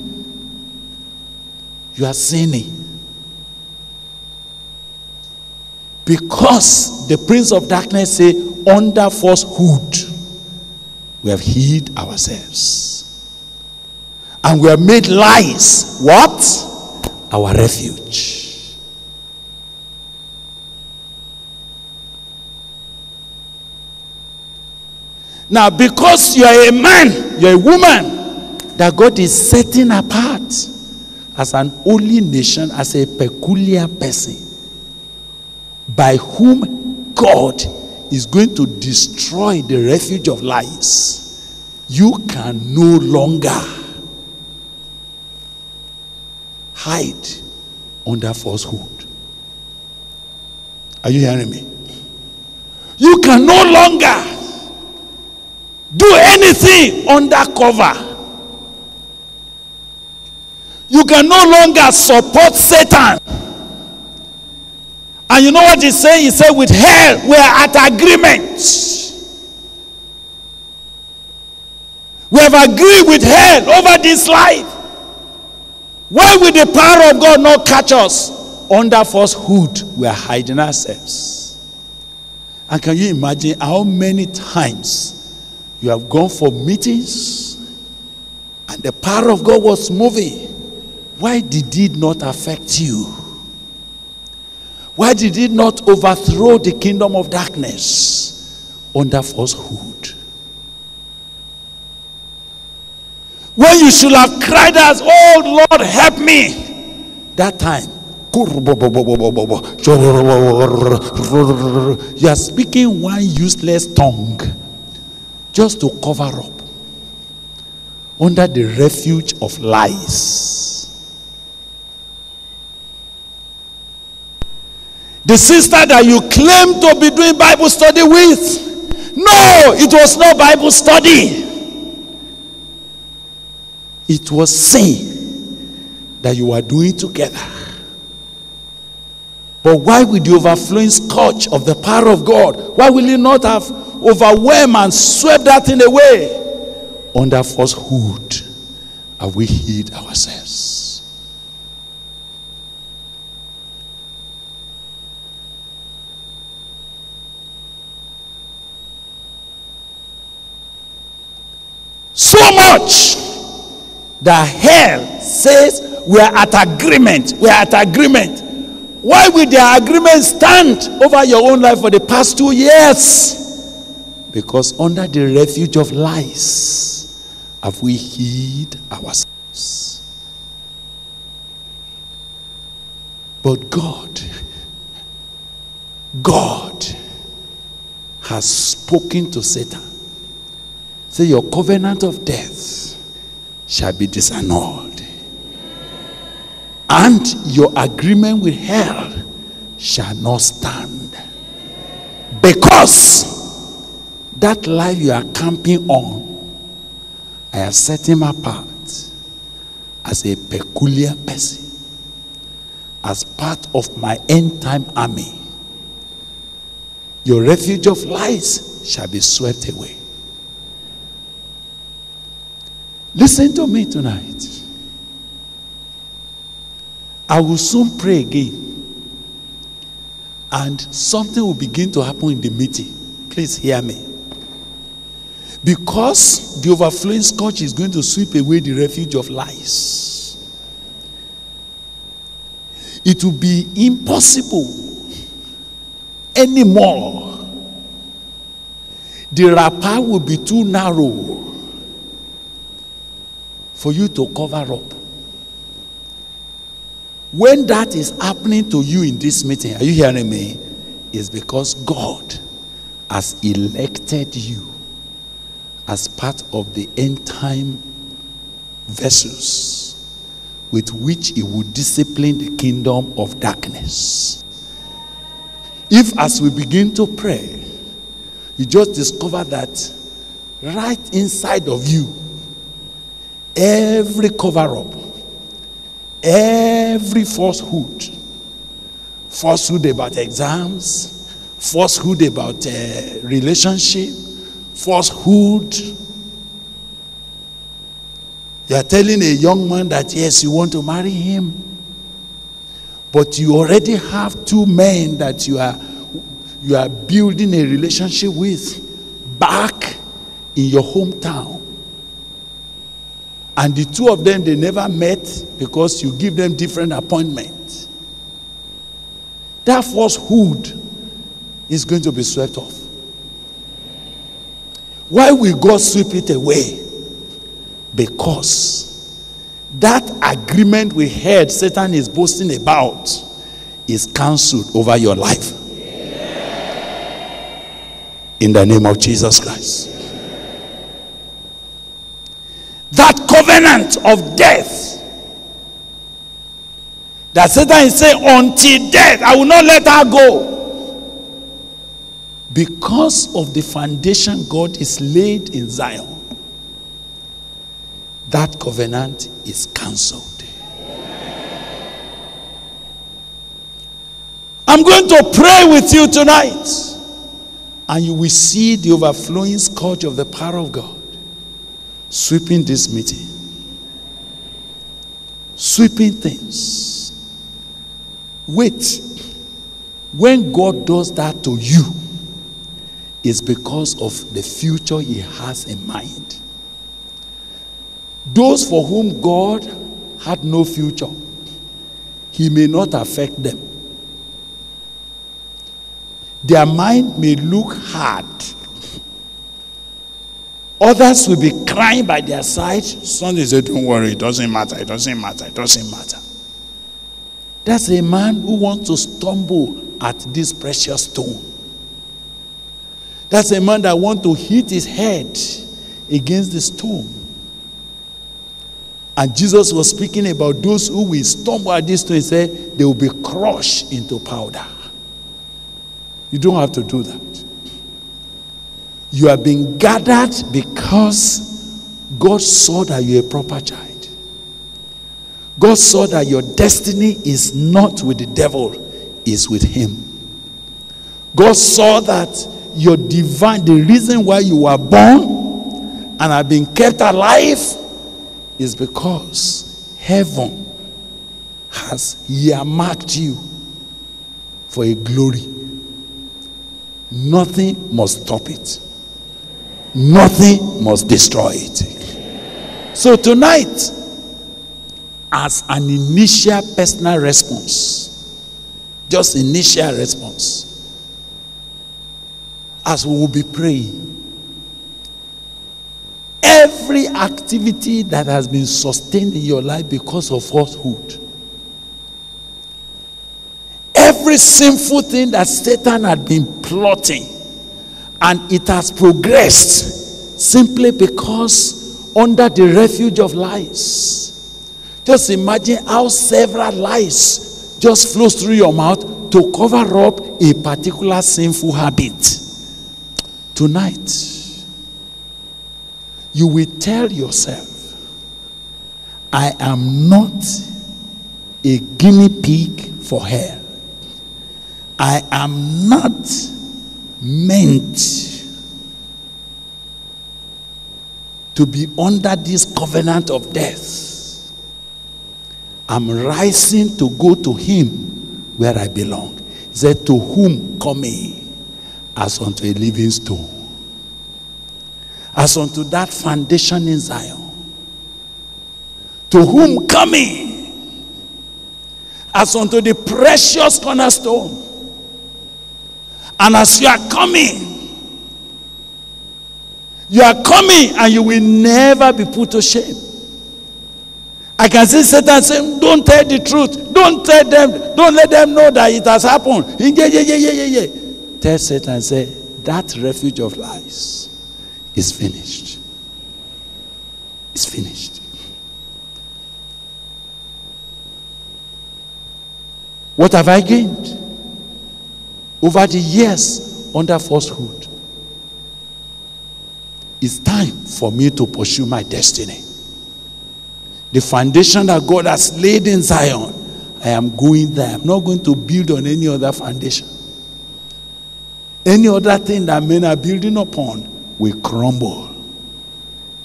You are sinning. Because the prince of darkness say, under falsehood, we have hid ourselves. And we have made lies what? Our refuge. Now, because you are a man, you're a woman, that God is setting apart as an holy nation, as a peculiar person, by whom God is going to destroy the refuge of lies, you can no longer hide under falsehood. Are you hearing me? You can no longer do anything under cover. You can no longer support Satan. And you know what he's saying? He said, with hell, we are at agreement. We have agreed with hell over this life. Why will the power of God not catch us? Under falsehood, we are hiding ourselves. And can you imagine how many times you have gone for meetings and the power of God was moving? Why did it not affect you? Why did it not overthrow the kingdom of darkness under falsehood? When you should have cried as, Oh Lord, help me. That time, you are speaking one useless tongue just to cover up under the refuge of lies. The sister that you claim to be doing Bible study with, no, it was not Bible study. It was sin that you were doing together. But why with the overflowing scourge of the power of God, why will you not have overwhelmed and sweep that thing away? Under falsehood have we hid ourselves. So much that hell says we are at agreement. We are at agreement. Why will the agreement stand over your own life for the past two years? Because under the refuge of lies have we hid ourselves. But God, God has spoken to Satan. Say, Your covenant of death shall be disannulled, and your agreement with hell shall not stand. Because that life you are camping on, I have set him apart as a peculiar person, as part of my end time army. Your refuge of lies shall be swept away. Listen to me tonight. I will soon pray again. And something will begin to happen in the meeting. Please hear me. Because the overflowing scourge is going to sweep away the refuge of lies. It will be impossible anymore. The wrapper will be too narrow for you to cover up. When that is happening to you in this meeting, are you hearing me? Is because God has elected you as part of the end time vessels with which he would discipline the kingdom of darkness. If, as we begin to pray, you just discover that right inside of you, every cover up, every falsehood, falsehood about exams, falsehood about uh, falsehood. You are telling a young man that yes, you want to marry him, but you already have two men that you are you are building a relationship with back in your hometown. And the two of them they never met because you give them different appointments. That falsehood is going to be swept off. Why will God sweep it away? Because that agreement we heard Satan is boasting about is cancelled over your life. In the name of Jesus Christ. That covenant of death that Satan is saying, until death, I will not let her go. Because of the foundation God is laid in Zion, that covenant is cancelled. I'm going to pray with you tonight, and you will see the overflowing scourge of the power of God sweeping this meeting, sweeping things. Wait, when God does that to you, it's because of the future He has in mind. Those for whom God had no future, He may not affect them. Their mind may look hard. Others will be crying by their side. Sunday say, Don't worry, it doesn't matter, it doesn't matter, it doesn't matter. That's a man who wants to stumble at this precious stone. That's a man that wants to hit his head against the stone. And Jesus was speaking about those who will stumble at this stone. He said they will be crushed into powder. You don't have to do that. You are being gathered because God saw that you're a proper child. God saw that your destiny is not with the devil, is with him. God saw that your divine, the reason why you were born and have been kept alive is because heaven has earmarked you for a glory. Nothing must stop it. Nothing must destroy it. So tonight, as an initial personal response, just initial response, as we will be praying, every activity that has been sustained in your life because of falsehood, every sinful thing that Satan had been plotting, and it has progressed simply because under the refuge of lies. Just imagine how several lies just flows through your mouth to cover up a particular sinful habit. Tonight, you will tell yourself, I am not a guinea pig for hell. I am not meant to be under this covenant of death. I'm rising to go to Him where I belong. He said, To whom coming as unto a living stone, as unto that foundation in Zion, to whom coming as unto the precious cornerstone. And as you are coming, you are coming and you will never be put to shame. I can see Satan saying, Don't tell the truth. Don't tell them. Don't let them know that it has happened. Yeah, yeah, yeah, yeah, yeah. Tell Satan, say, That refuge of lies is finished. It's finished. What have I gained? Over the years under falsehood. It's time for me to pursue my destiny. The foundation that God has laid in Zion, I am going there. I'm not going to build on any other foundation. Any other thing that men are building upon will crumble.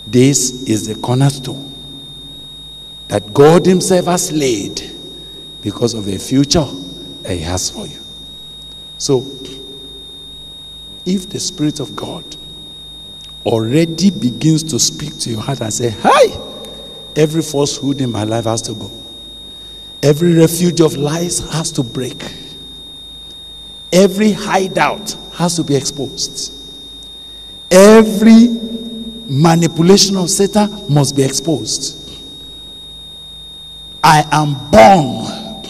This is the cornerstone that God Himself has laid because of a future that He has for you. So, if the Spirit of God already begins to speak to your heart and say, Hi, every falsehood in my life has to go, every refuge of lies has to break, every hideout has to be exposed, every manipulation of Satan must be exposed. I am born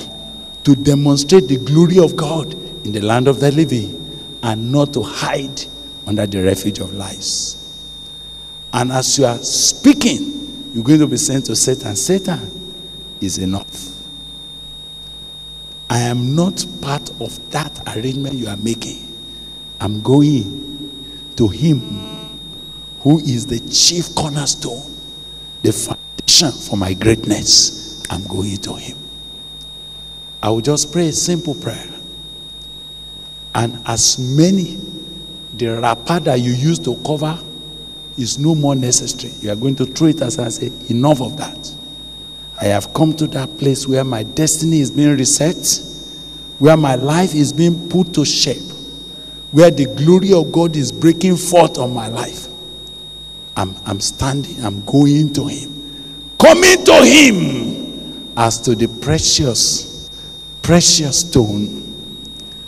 to demonstrate the glory of God in the land of the living and not to hide under the refuge of lies. And as you are speaking, you're going to be saying to Satan, Satan is enough. I am not part of that arrangement you are making. I'm going to him who is the chief cornerstone, the foundation for my greatness. I'm going to him. I will just pray a simple prayer. And as many, the wrapper that you used to cover is no more necessary. You are going to treat it as I say, enough of that. I have come to that place where my destiny is being reset, where my life is being put to shape, where the glory of God is breaking forth on my life. I'm, I'm standing, I'm going to Him, coming to Him as to the precious, precious stone.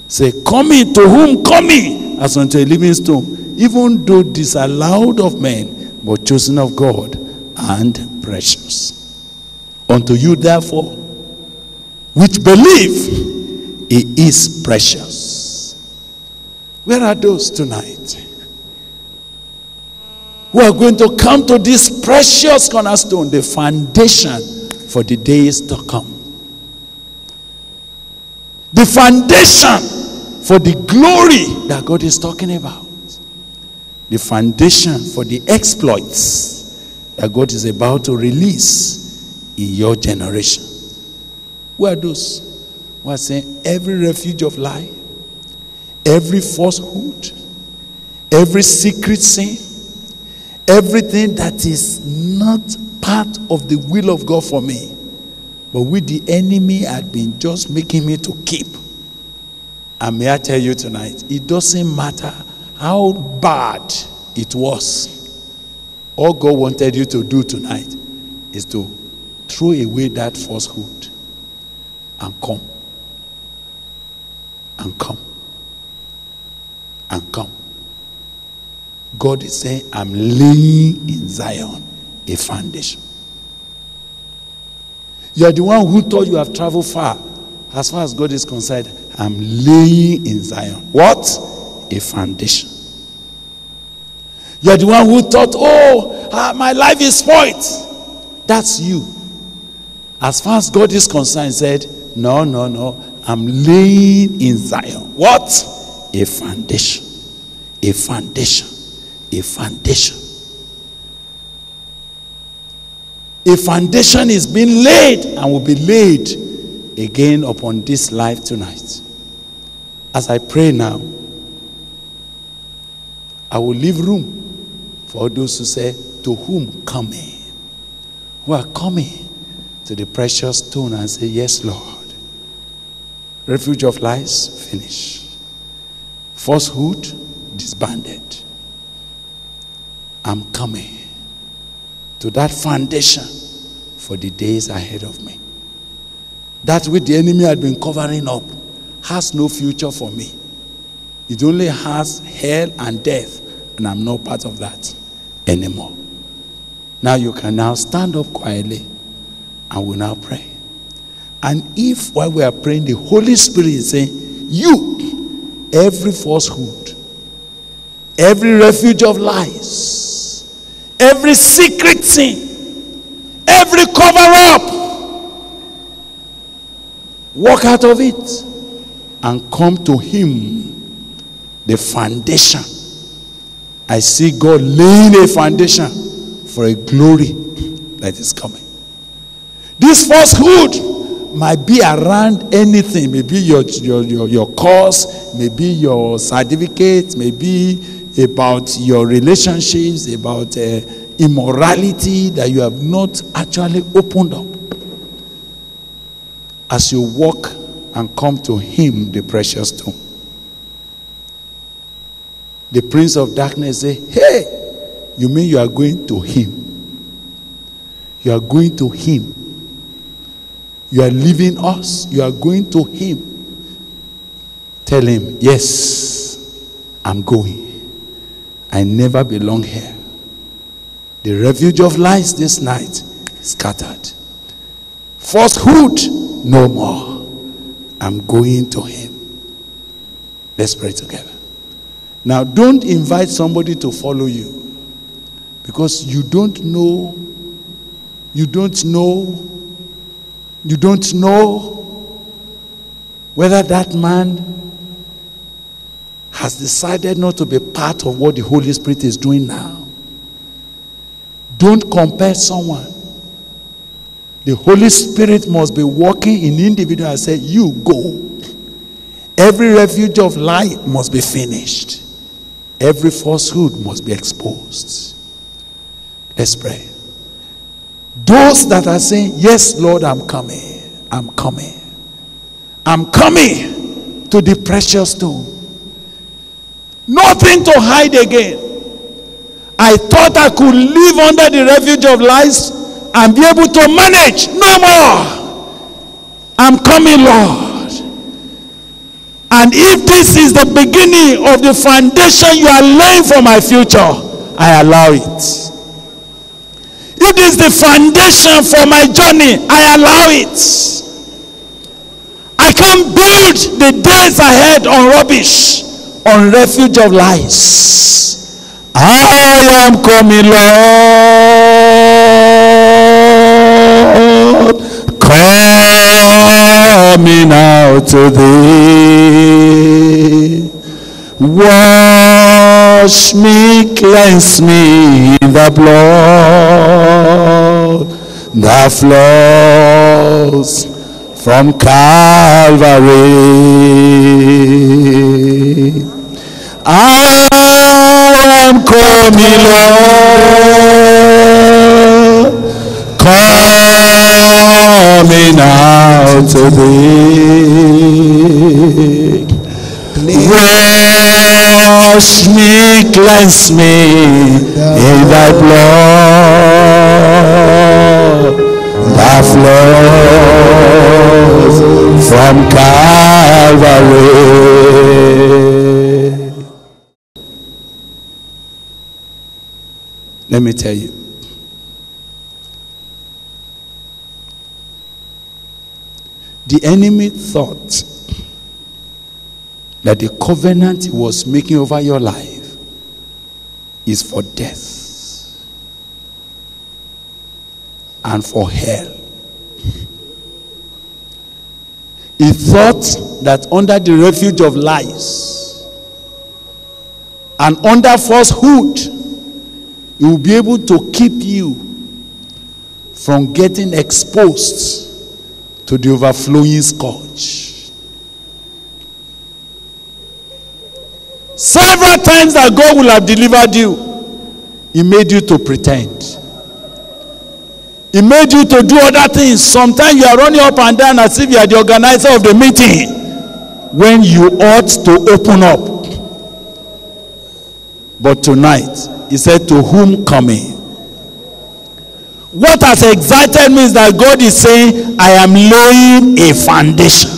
Say, coming to whom coming as unto a living stone, even though disallowed of men, but chosen of God and precious. Unto you, therefore, which believe, it is precious. Where are those tonight? Who are going to come to this precious cornerstone, the foundation for the days to come. The foundation for the glory that God is talking about. The foundation for the exploits that God is about to release in your generation. Who are those who are saying every refuge of lie, every falsehood, every secret sin, everything that is not part of the will of God for me, but with the enemy had been just making me to keep. And may I tell you tonight, it doesn't matter how bad it was. All God wanted you to do tonight is to throw away that falsehood and come. And come. And come. God is saying, I'm laying in Zion a foundation. You are the one who thought you have traveled far. As far as God is concerned, I'm laying in Zion. What? A foundation. You are the one who thought, oh, ah, my life is spoiled. That's you. As far as God is concerned, said, no, no, no. I'm laying in Zion. What? A foundation. A foundation. A foundation. A foundation is being laid and will be laid again upon this life tonight. As I pray now, I will leave room for those who say, To whom coming? Who are coming to the precious stone and say, Yes, Lord. Refuge of lies, finish. Falsehood, disbanded. I'm coming to that foundation for the days ahead of me. That which the enemy had been covering up has no future for me. It only has hell and death, and I'm not part of that anymore. Now you can now stand up quietly and we'll now pray. And if while we are praying, the Holy Spirit is saying, You, every falsehood, every refuge of lies, every secret sin, every cover up, walk out of it and come to Him, the foundation. I see God laying a foundation for a glory that is coming. This falsehood might be around anything, maybe your, your, your, your course, maybe your certificate, maybe about your relationships, about uh, immorality that you have not actually opened up. As you walk and come to Him, the precious stone. The prince of darkness say, Hey, you mean you are going to Him? You are going to Him. You are leaving us. You are going to Him. Tell Him, Yes, I'm going. I never belong here. The refuge of lies this night scattered. Falsehood, no more. I'm going to Him. Let's pray together. Now, don't invite somebody to follow you because you don't know, you don't know, you don't know whether that man has decided not to be part of what the Holy Spirit is doing now. Don't compare someone. The Holy Spirit must be working in individual and say, You go. Every refuge of light must be finished. Every falsehood must be exposed. Let's pray. Those that are saying, Yes, Lord, I'm coming. I'm coming. I'm coming to the precious stone. Nothing to hide again. I thought I could live under the refuge of lies and be able to manage. No more. I'm coming, Lord. And if this is the beginning of the foundation you are laying for my future, I allow it. If this is the foundation for my journey, I allow it. I can't build the days ahead on rubbish, on refuge of lies. I am coming, Lord, coming out to thee. Wash me, cleanse me in the blood that flows from Calvary. I am coming, Lord, coming out to thee. Wash me, cleanse me in thy blood that flows from Calvary. Let me tell you. The enemy thought that the covenant he was making over your life is for death and for hell. He thought that under the refuge of lies and under falsehood, he will be able to keep you from getting exposed to the overflowing scourge. Several times that God will have delivered you, He made you to pretend. He made you to do other things. Sometimes you are running up and down as if you are the organizer of the meeting. when you ought to open up. But tonight, he said, To whom coming? What has excited me is that God is saying, I am laying a foundation.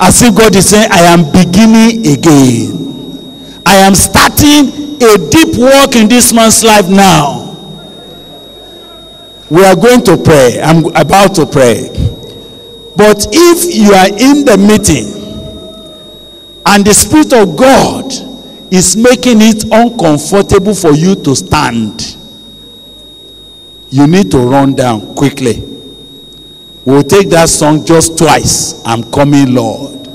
As if God is saying, I am beginning again. I am starting a deep work in this man's life now. We are going to pray. I'm about to pray. But if you are in the meeting and the Spirit of God is making it uncomfortable for you to stand, you need to run down quickly. We'll take that song just twice. I'm coming, Lord.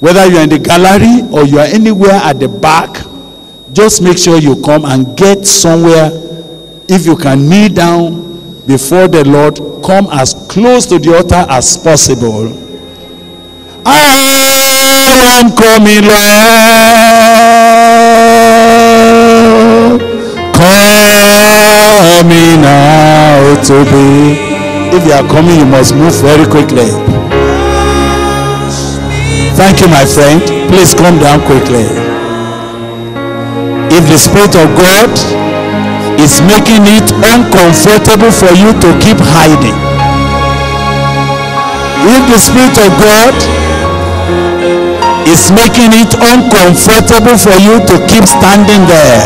Whether you're in the gallery or you are anywhere at the back, just make sure you come and get somewhere. If you can kneel down before the Lord, come as close to the altar as possible. I am coming, Lord. Coming out to be. If you are coming, you must move very quickly. Thank you, my friend. Please come down quickly. If the Spirit of God is making it uncomfortable for you to keep hiding, if the Spirit of God is making it uncomfortable for you to keep standing there,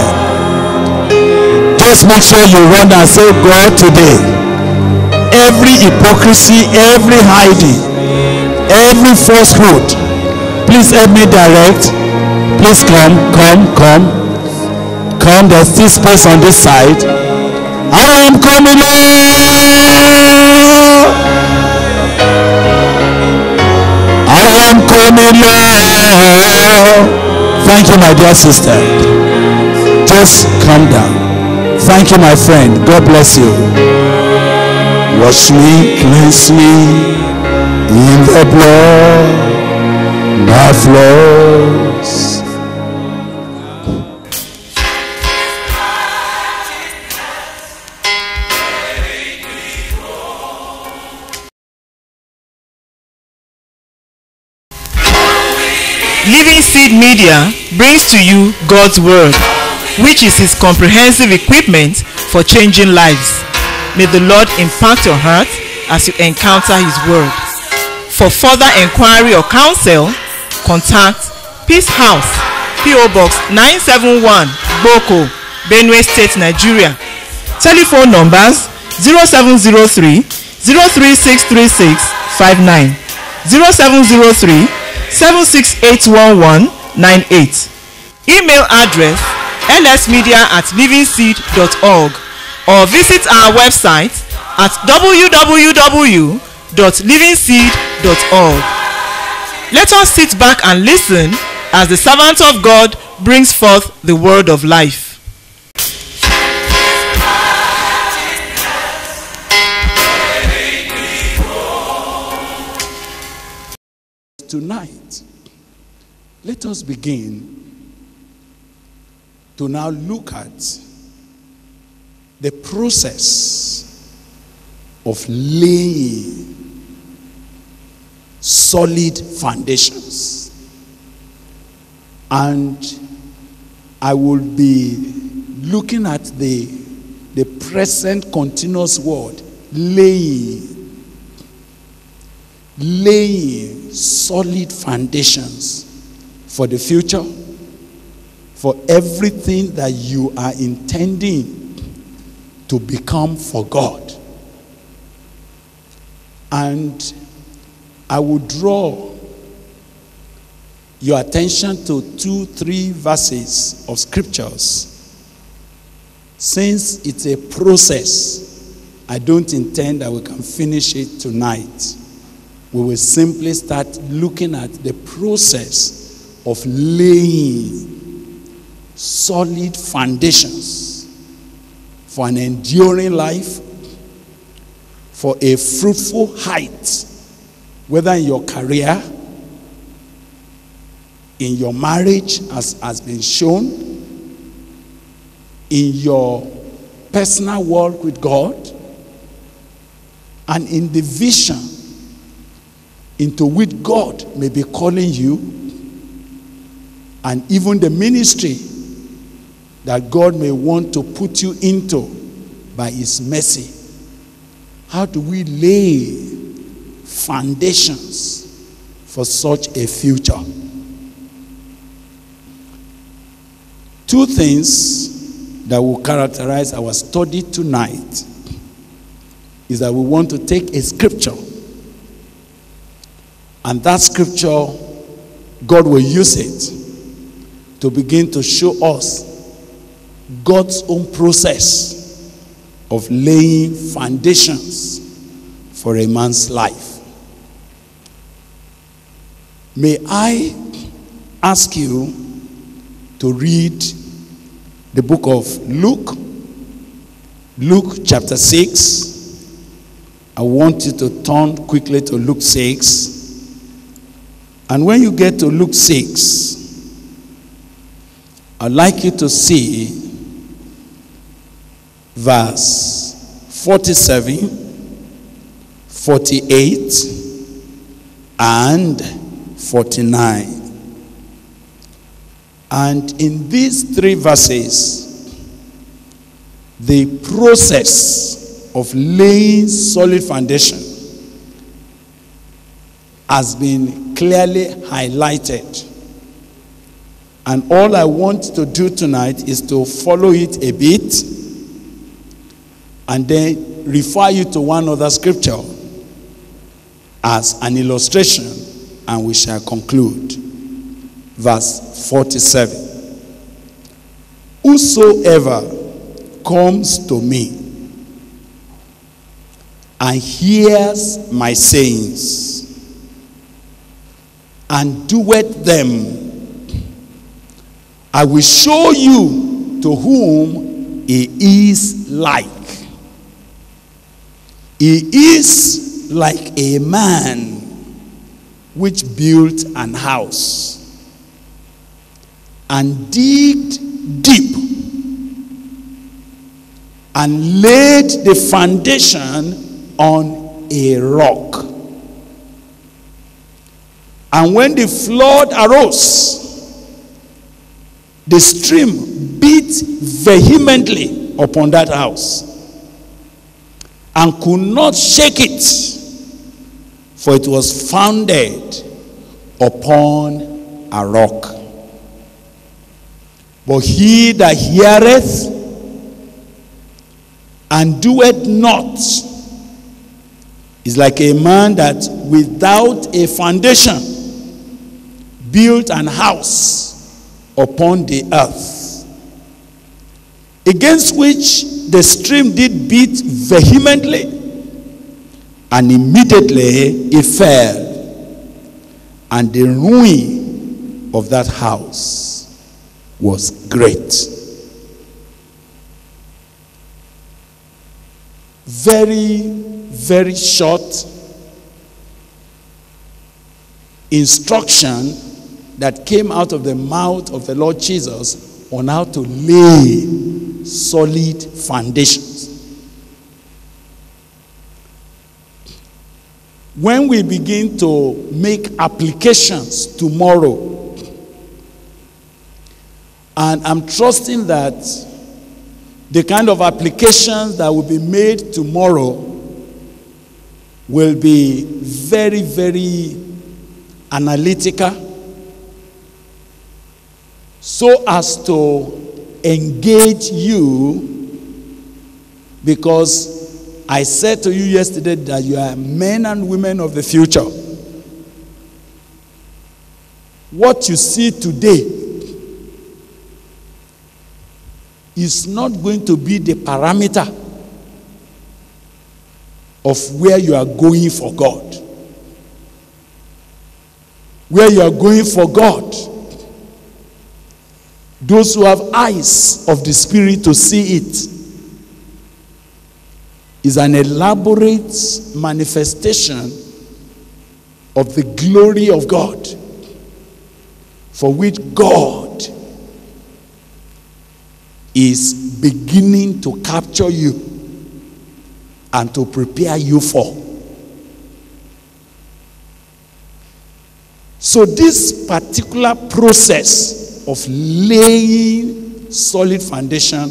just make sure you run and say, God, today, every hypocrisy, every hiding, every falsehood, please help me direct. Please come, come, come. Come, there's still space on this side. I am coming, Lord. I am coming, Lord. Thank you, my dear sister. Just calm down. Thank you, my friend. God bless you. Wash me, cleanse me in the blood that flows. Living Seed Media brings to you God's Word, which is His comprehensive equipment for changing lives. May the Lord impact your heart as you encounter His Word. For further inquiry or counsel, contact Peace House, P.O. Box 971, Gboko, Benue State, Nigeria. Telephone numbers 0703 03636 59 0703 7681198. Email address lsmedia at livingseed.org or visit our website at www.livingseed.org. Let us sit back and listen as the servant of God brings forth the word of life. Tonight, let us begin to now look at the process of laying solid foundations. And I will be looking at the, the present continuous word, laying. Laying solid foundations for the future, for everything that you are intending to become for God. And I will draw your attention to two, three verses of scriptures. Since it's a process, I don't intend that we can finish it tonight. We will simply start looking at the process of laying solid foundations for an enduring life, for a fruitful height, whether in your career, in your marriage, as has been shown, in your personal walk with God, and in the vision into which God may be calling you, and even the ministry that God may want to put you into by His mercy. How do we lay foundations for such a future? Two things that will characterize our study tonight is that we want to take a scripture, and that scripture, God will use it to begin to show us God's own process of laying foundations for a man's life. May I ask you to read the book of Luke, Luke chapter 6. I want you to turn quickly to Luke 6. And when you get to Luke 6, I'd like you to see verse 47, 48, and 49. And in these three verses, the process of laying solid foundation has been clearly highlighted. And all I want to do tonight is to follow it a bit and then refer you to one other scripture as an illustration, and we shall conclude. Verse 47 Whosoever comes to me and hears my sayings and doeth them, I will show you to whom he is like. He is like a man which built an house and digged deep and laid the foundation on a rock. And when the flood arose, the stream beat vehemently upon that house and could not shake it, for it was founded upon a rock. But he that heareth and doeth not is like a man that without a foundation built an house upon the earth, against which the stream did beat vehemently, and immediately it fell, and the ruin of that house was great. Very, very short instruction that came out of the mouth of the Lord Jesus on how to lay solid foundations. When we begin to make applications tomorrow, and I'm trusting that the kind of applications that will be made tomorrow will be very, very analytical so as to engage you because I said to you yesterday that you are men and women of the future. What you see today is not going to be the parameter of where you are going for God. Where you are going for God those who have eyes of the Spirit to see it is an elaborate manifestation of the glory of God for which God is beginning to capture you and to prepare you for. So, this particular process of laying solid foundation,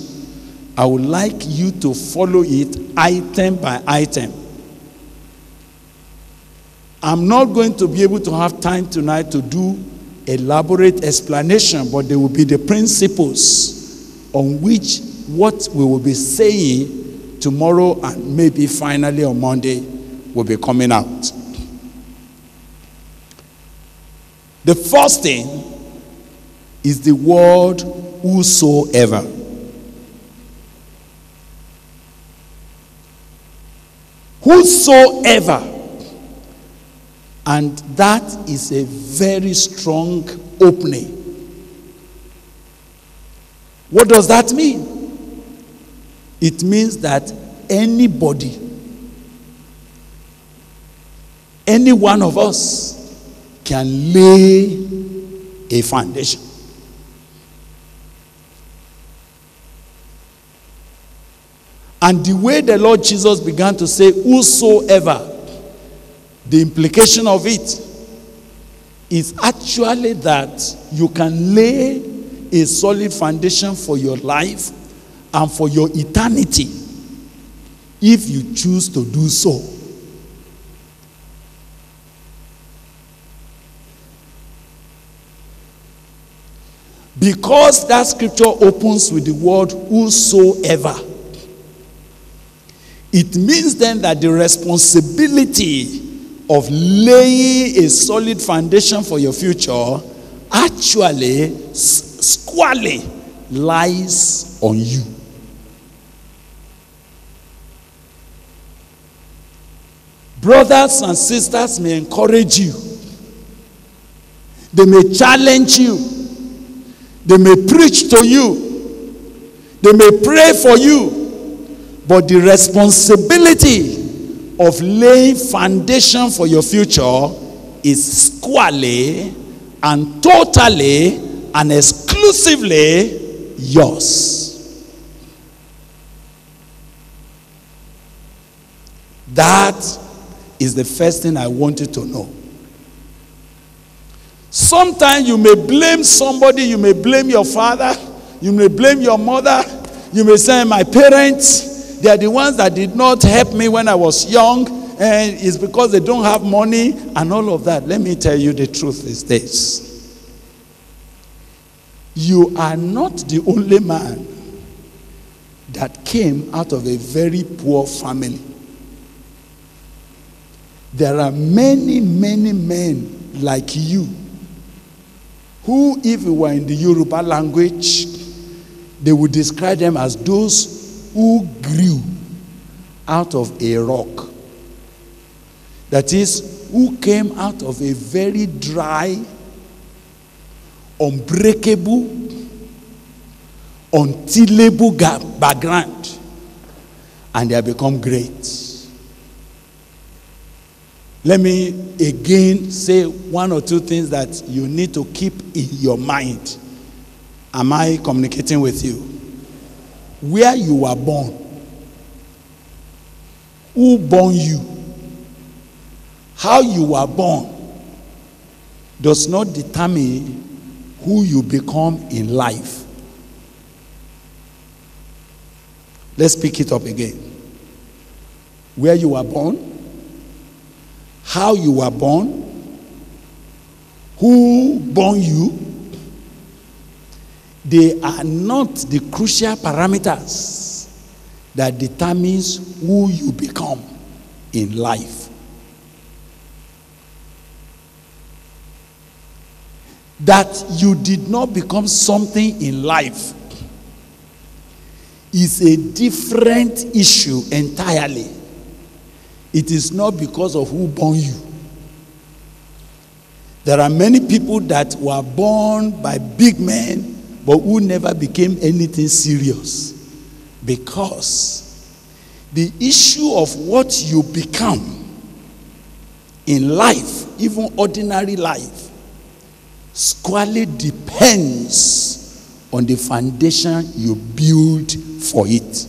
I would like you to follow it item by item. I'm not going to be able to have time tonight to do elaborate explanation, but there will be the principles on which what we will be saying tomorrow and maybe finally on Monday will be coming out. The first thing is the word whosoever. Whosoever. And that is a very strong opening. What does that mean? It means that anybody, any one of us, can lay a foundation. And the way the Lord Jesus began to say, Whosoever, the implication of it is actually that you can lay a solid foundation for your life and for your eternity if you choose to do so. Because that scripture opens with the word whosoever, it means then that the responsibility of laying a solid foundation for your future actually squarely lies on you. Brothers and sisters may encourage you, they may challenge you, they may preach to you, they may pray for you, but the responsibility of laying foundation for your future is squarely and totally and exclusively yours. That is the first thing I want you to know. Sometimes you may blame somebody, you may blame your father, you may blame your mother, you may say, My parents, they are the ones that did not help me when I was young, and it's because they don't have money and all of that. Let me tell you the truth is this you are not the only man that came out of a very poor family. There are many, many men like you who, if we were in the Yoruba language, they would describe them as those who grew out of a rock. That is, who came out of a very dry, unbreakable, untillable background, and they have become great. Let me again say one or two things that you need to keep in your mind. Am I communicating with you? Where you were born, who born you, how you were born does not determine who you become in life. Let's pick it up again. Where you were born, how you were born, who born you, they are not the crucial parameters that determines who you become in life. That you did not become something in life is a different issue entirely. It is not because of who born you. There are many people that were born by big men but who never became anything serious because the issue of what you become in life, even ordinary life, squarely depends on the foundation you build for it.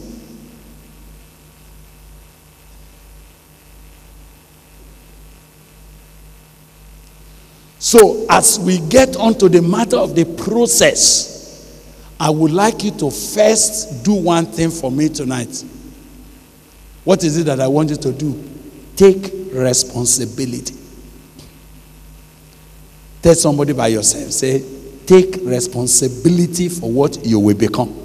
So, as we get onto the matter of the process, I would like you to first do one thing for me tonight. What is it that I want you to do? Take responsibility. Tell somebody by yourself, say, take responsibility for what you will become.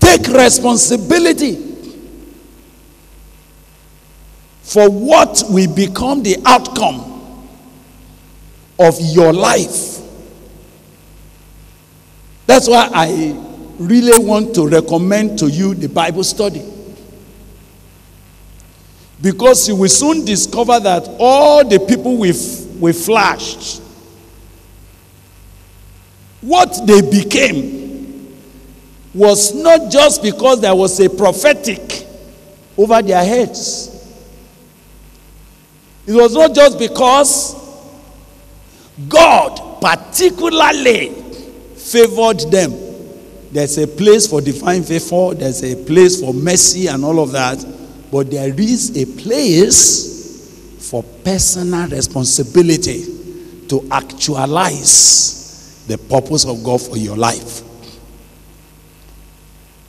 Take responsibility for what will become the outcome of your life. That's why I really want to recommend to you the Bible study. Because you will soon discover that all the people we've, we flashed, what they became was not just because there was a prophetic over their heads. It was not just because God particularly favored them. There's a place for divine favor, there's a place for mercy and all of that, but there is a place for personal responsibility to actualize the purpose of God for your life.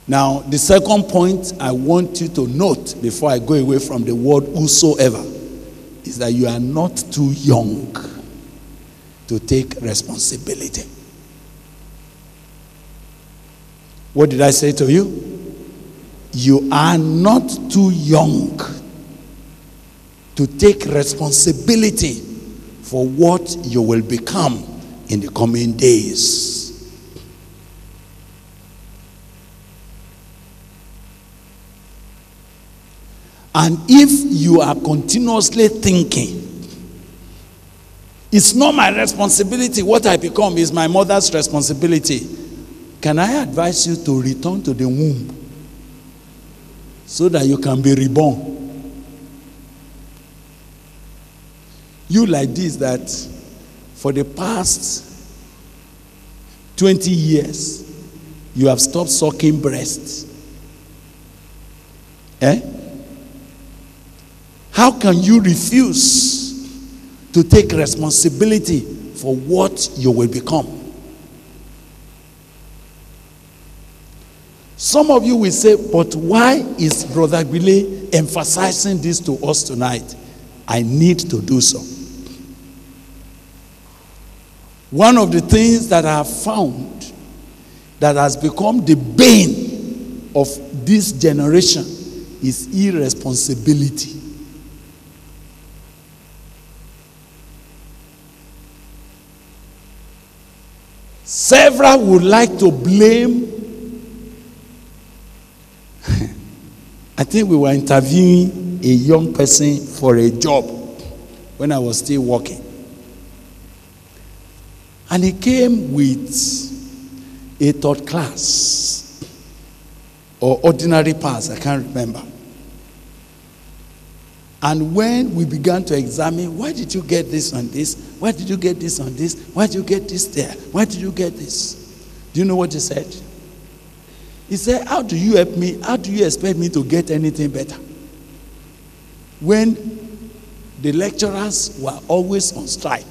Now, the second point I want you to note before I go away from the word whosoever is that you are not too young to take responsibility. What did I say to you? You are not too young to take responsibility for what you will become in the coming days. And if you are continuously thinking, it's not my responsibility, what I become is my mother's responsibility. Can I advise you to return to the womb so that you can be reborn? You, like this, that for the past 20 years, you have stopped sucking breasts. Eh? How can you refuse to take responsibility for what you will become? Some of you will say, but why is Brother Gbile emphasizing this to us tonight? I need to do so. One of the things that I have found that has become the bane of this generation is irresponsibility. Several would like to blame. I think we were interviewing a young person for a job when I was still working. And he came with a third class or ordinary pass, I can't remember. And when we began to examine, why did you get this on this? Why did you get this on this? Why did you get this there? Why did you get this? Do you know what he said? He said, How do you help me? How do you expect me to get anything better? When the lecturers were always on strike.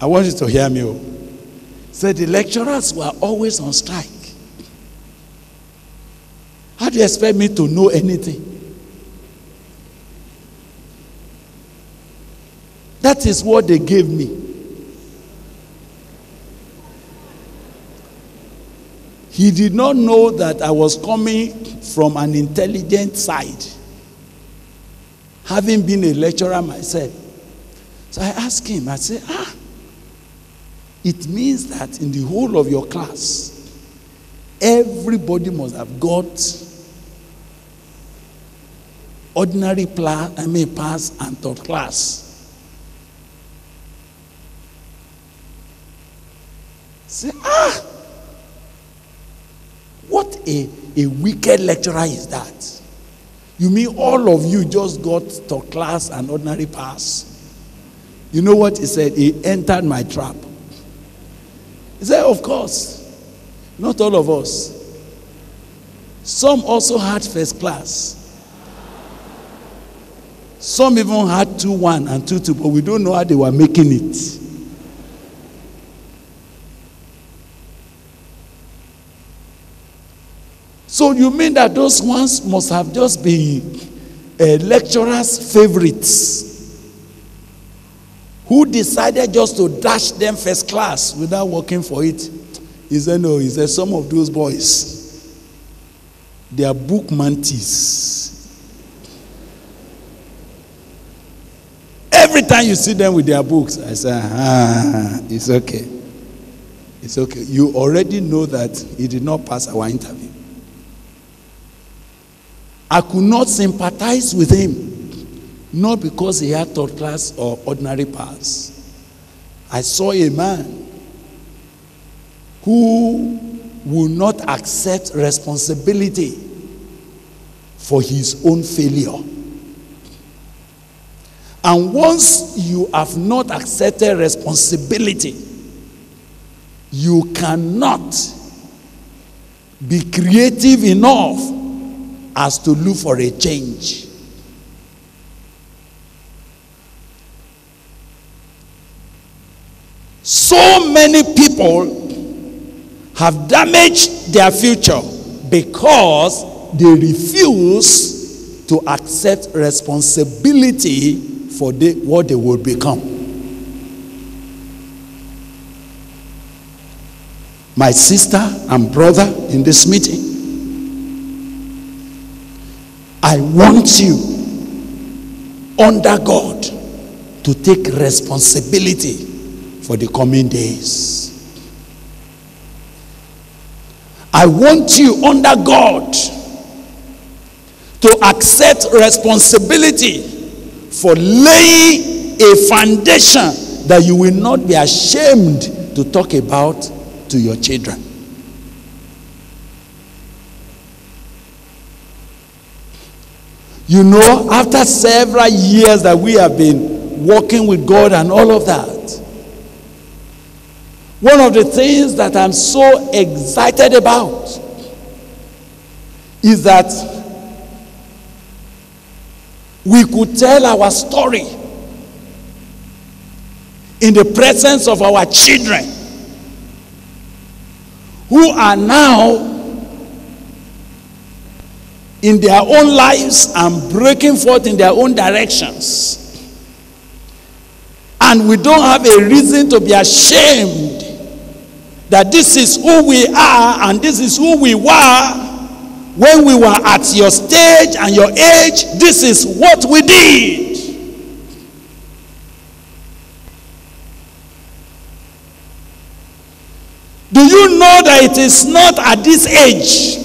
I want you to hear me. Said the lecturers were always on strike. How do you expect me to know anything? That is what they gave me. He did not know that I was coming from an intelligent side, having been a lecturer myself. So I asked him, I said, ah, it means that in the whole of your class, everybody must have got ordinary I mean pass and third class. Say, ah, what a, a wicked lecturer is that? You mean all of you just got third class and ordinary pass? You know what he said? He entered my trap. He said, Of course. Not all of us. Some also had first class. Some even had 2 1 and 2 2, but we don't know how they were making it. So you mean that those ones must have just been uh, lecturers' favorites who decided just to dash them first class without working for it? He said, No, he said, some of those boys, they are book mantis. Every time you see them with their books, I say, Ah, it's okay. It's okay. You already know that he did not pass our interview. I could not sympathize with him, not because he had third class or ordinary pass. I saw a man who will not accept responsibility for his own failure. And once you have not accepted responsibility, you cannot be creative enough as to look for a change. So many people have damaged their future because they refuse to accept responsibility for the, what they will become. My sister and brother in this meeting, I want you, under God, to take responsibility for the coming days. I want you, under God, to accept responsibility for laying a foundation that you will not be ashamed to talk about to your children. You know, after several years that we have been walking with God and all of that, one of the things that I'm so excited about is that we could tell our story in the presence of our children who are now in their own lives and breaking forth in their own directions. And we don't have a reason to be ashamed that this is who we are and this is who we were when we were at your stage and your age. This is what we did. Do you know that it is not at this age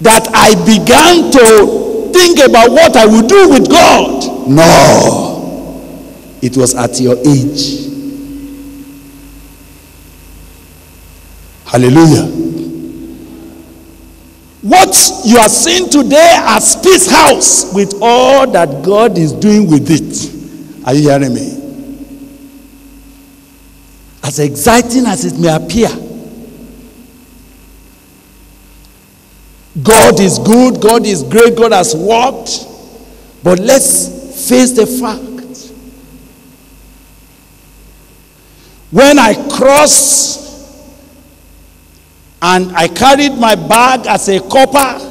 that I began to think about what I would do with God? No. It was at your age. Hallelujah. What you are seeing today as Peace House with all that God is doing with it. Are you hearing me? As exciting as it may appear, God is good, God is great, God has worked. But let's face the fact. When I crossed and I carried my bag as a corper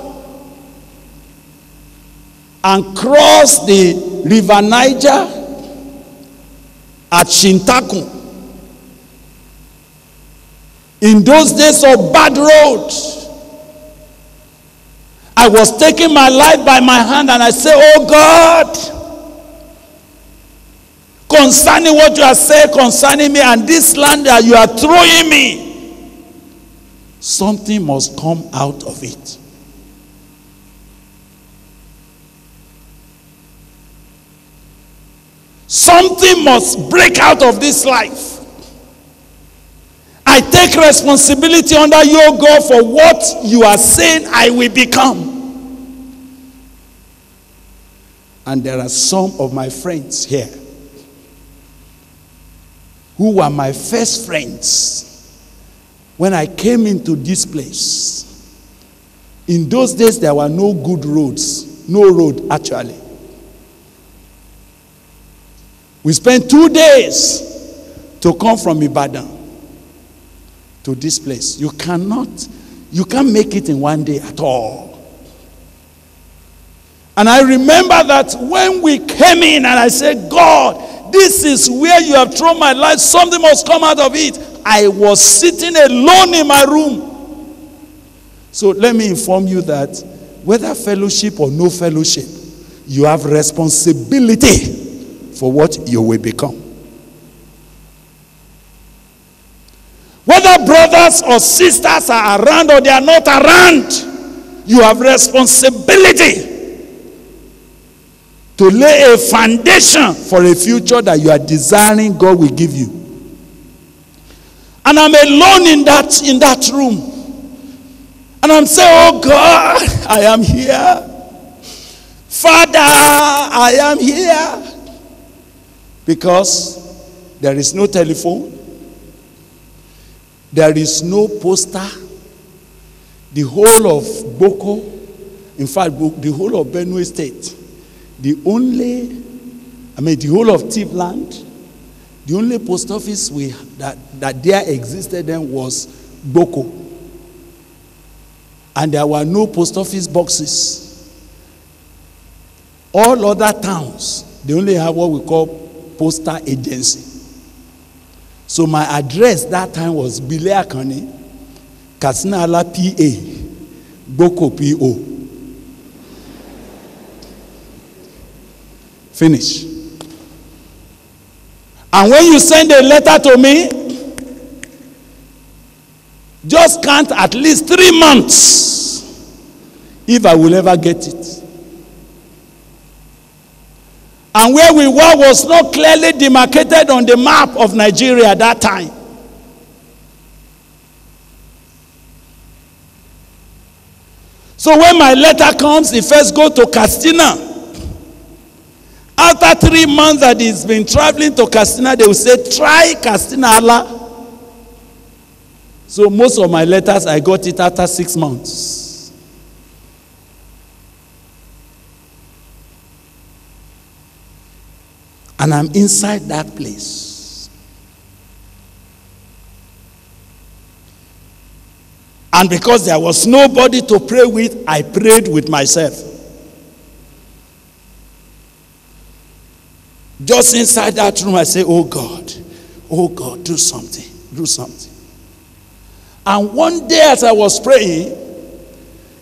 and crossed the river Niger at Shintaku. In those days of bad roads, I was taking my life by my hand and I say, Oh God, concerning what you have said concerning me and this land that you are throwing me, something must come out of it. Something must break out of this life. I take responsibility under your God for what you are saying I will become. And there are some of my friends here who were my first friends when I came into this place. In those days, there were no good roads, no road actually. We spent two days to come from Ibadan to this place. You cannot, you can't make it in one day at all. And I remember that when we came in and I said, God, this is where you have thrown my life, something must come out of it. I was sitting alone in my room. So let me inform you that whether fellowship or no fellowship, you have responsibility for what you will become. Whether brothers or sisters are around or they are not around, you have responsibility to lay a foundation for a future that you are desiring God will give you. And I'm alone in that in that room. And I'm saying, "Oh God, I am here. Father, I am here." Because there is no telephone. There is no poster. The whole of Gboko, in fact, the whole of Benue State the only, I mean, the whole of Tivland, the only post office we, that, that there existed then was Gboko. And there were no post office boxes. All other towns, they only have what we call postal agency. So my address that time was Gbile Akanni, Katsina-Ala PA, Gboko PO. Finish. And when you send a letter to me, just count at least three months if I will ever get it. And where we were was not clearly demarcated on the map of Nigeria at that time. So when my letter comes, it first go to Katsina. After three months that he's been traveling to Katsina, they will say, try Castina Allah. So most of my letters, I got it after six months. And I'm inside that place. And because there was nobody to pray with, I prayed with myself. Just inside that room, I say, Oh God, oh God, do something, do something. And one day, as I was praying,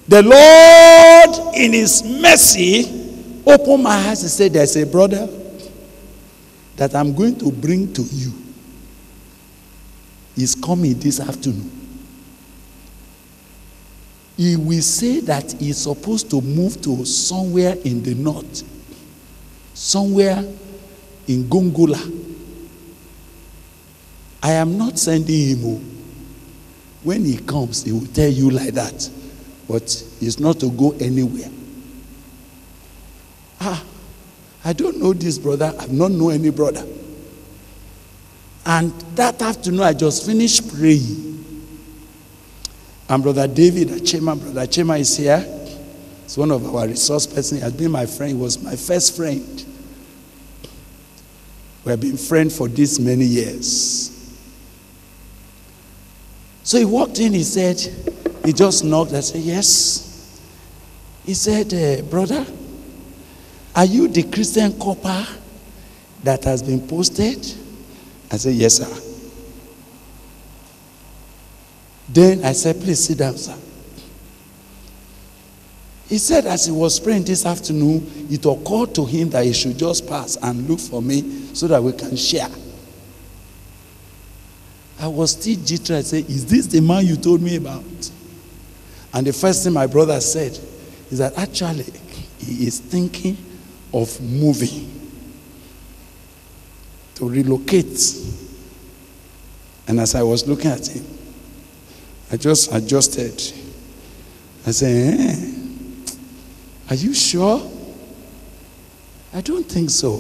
the Lord, in His mercy, opened my eyes and said, There's a brother that I'm going to bring to you. He's coming this afternoon. He will say that he's supposed to move to somewhere in the north, somewhere in Gongola. I am not sending him. Oh. When he comes, he will tell you like that. But he's not to go anywhere. Ah, I don't know this brother. I've not known any brother. And that afternoon, I just finished praying. And Brother David Achema, Brother Achema is here. He's one of our resource persons. He has been my friend. He was my first friend. We have been friends for this many years. So he walked in, he said, he just knocked. I said, Yes. He said, uh, Brother, are you the Christian corper that has been posted? I said, Yes, sir. Then I said, Please sit down, sir. He said, as he was praying this afternoon, it occurred to him that he should just pass and look for me so that we can share. I was still jittery. I said, Is this the man you told me about? And the first thing my brother said is that actually he is thinking of moving to relocate. And as I was looking at him, I just adjusted. I said, eh. Are you sure? I don't think so.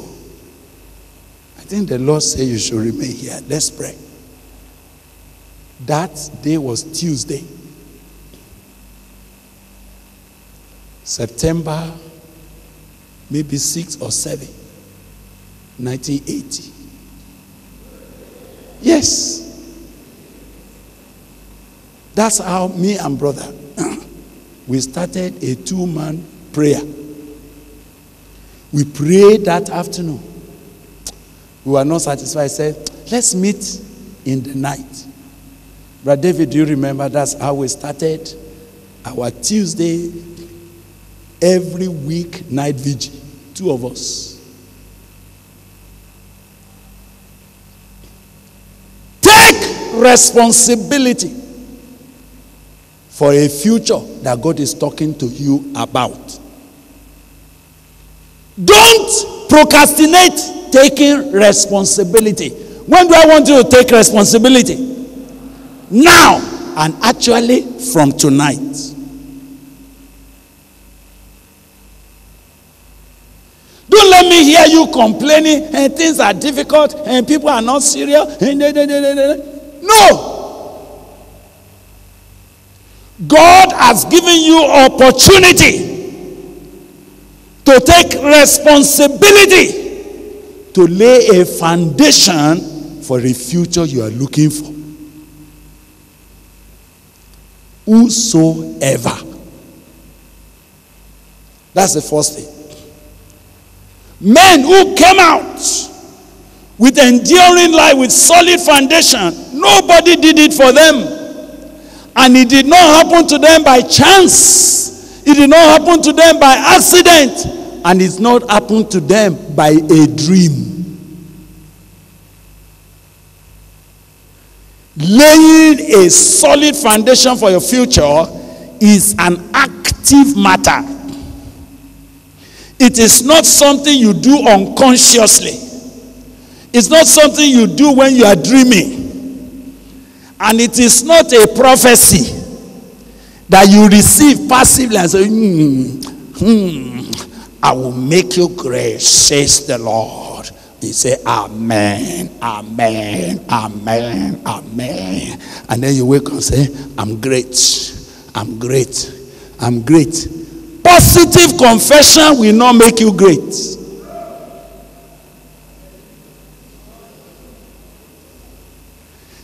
I think the Lord said you should remain here. Let's pray. That day was Tuesday. September maybe 6 or 7, 1980. Yes. That's how me and brother we started a two-man prayer. We prayed that afternoon. We were not satisfied. Said, let's meet in the night. Brother David, do you remember that's how we started our Tuesday every week night vigil? Two of us. Take responsibility for a future that God is talking to you about. Don't procrastinate taking responsibility. When do I want you to take responsibility? Now, and actually from tonight. Don't let me hear you complaining and things are difficult and people are not serious. Eh, no. God has given you opportunity to take responsibility to lay a foundation for the future you are looking for. Whosoever. That's the first thing. Men who came out with enduring life with solid foundation, nobody did it for them. And it did not happen to them by chance. It did not happen to them by accident. And it's not happened to them by a dream. Laying a solid foundation for your future is an active matter. It is not something you do unconsciously. It's not something you do when you are dreaming. And it is not a prophecy that you receive passively and say, hmm, hmm, I will make you great, says the Lord. You say, Amen, Amen, Amen, Amen. And then you wake up and say, I'm great, I'm great, I'm great. Positive confession will not make you great.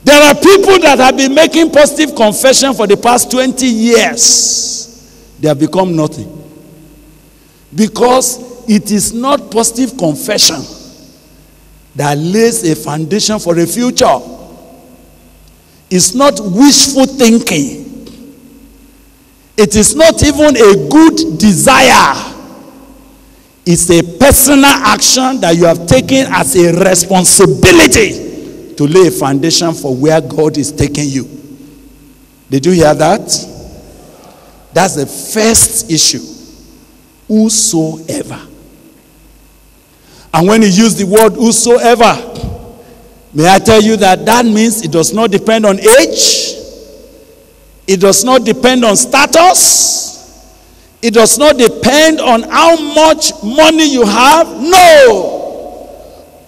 There are people that have been making positive confession for the past 20 years. They have become nothing. Because it is not positive confession that lays a foundation for the future. It's not wishful thinking. It is not even a good desire. It's a personal action that you have taken as a responsibility to lay a foundation for where God is taking you. Did you hear that? That's the first issue. Whosoever. And when he used the word whosoever, may I tell you that that means it does not depend on age, it does not depend on status, it does not depend on how much money you have. No.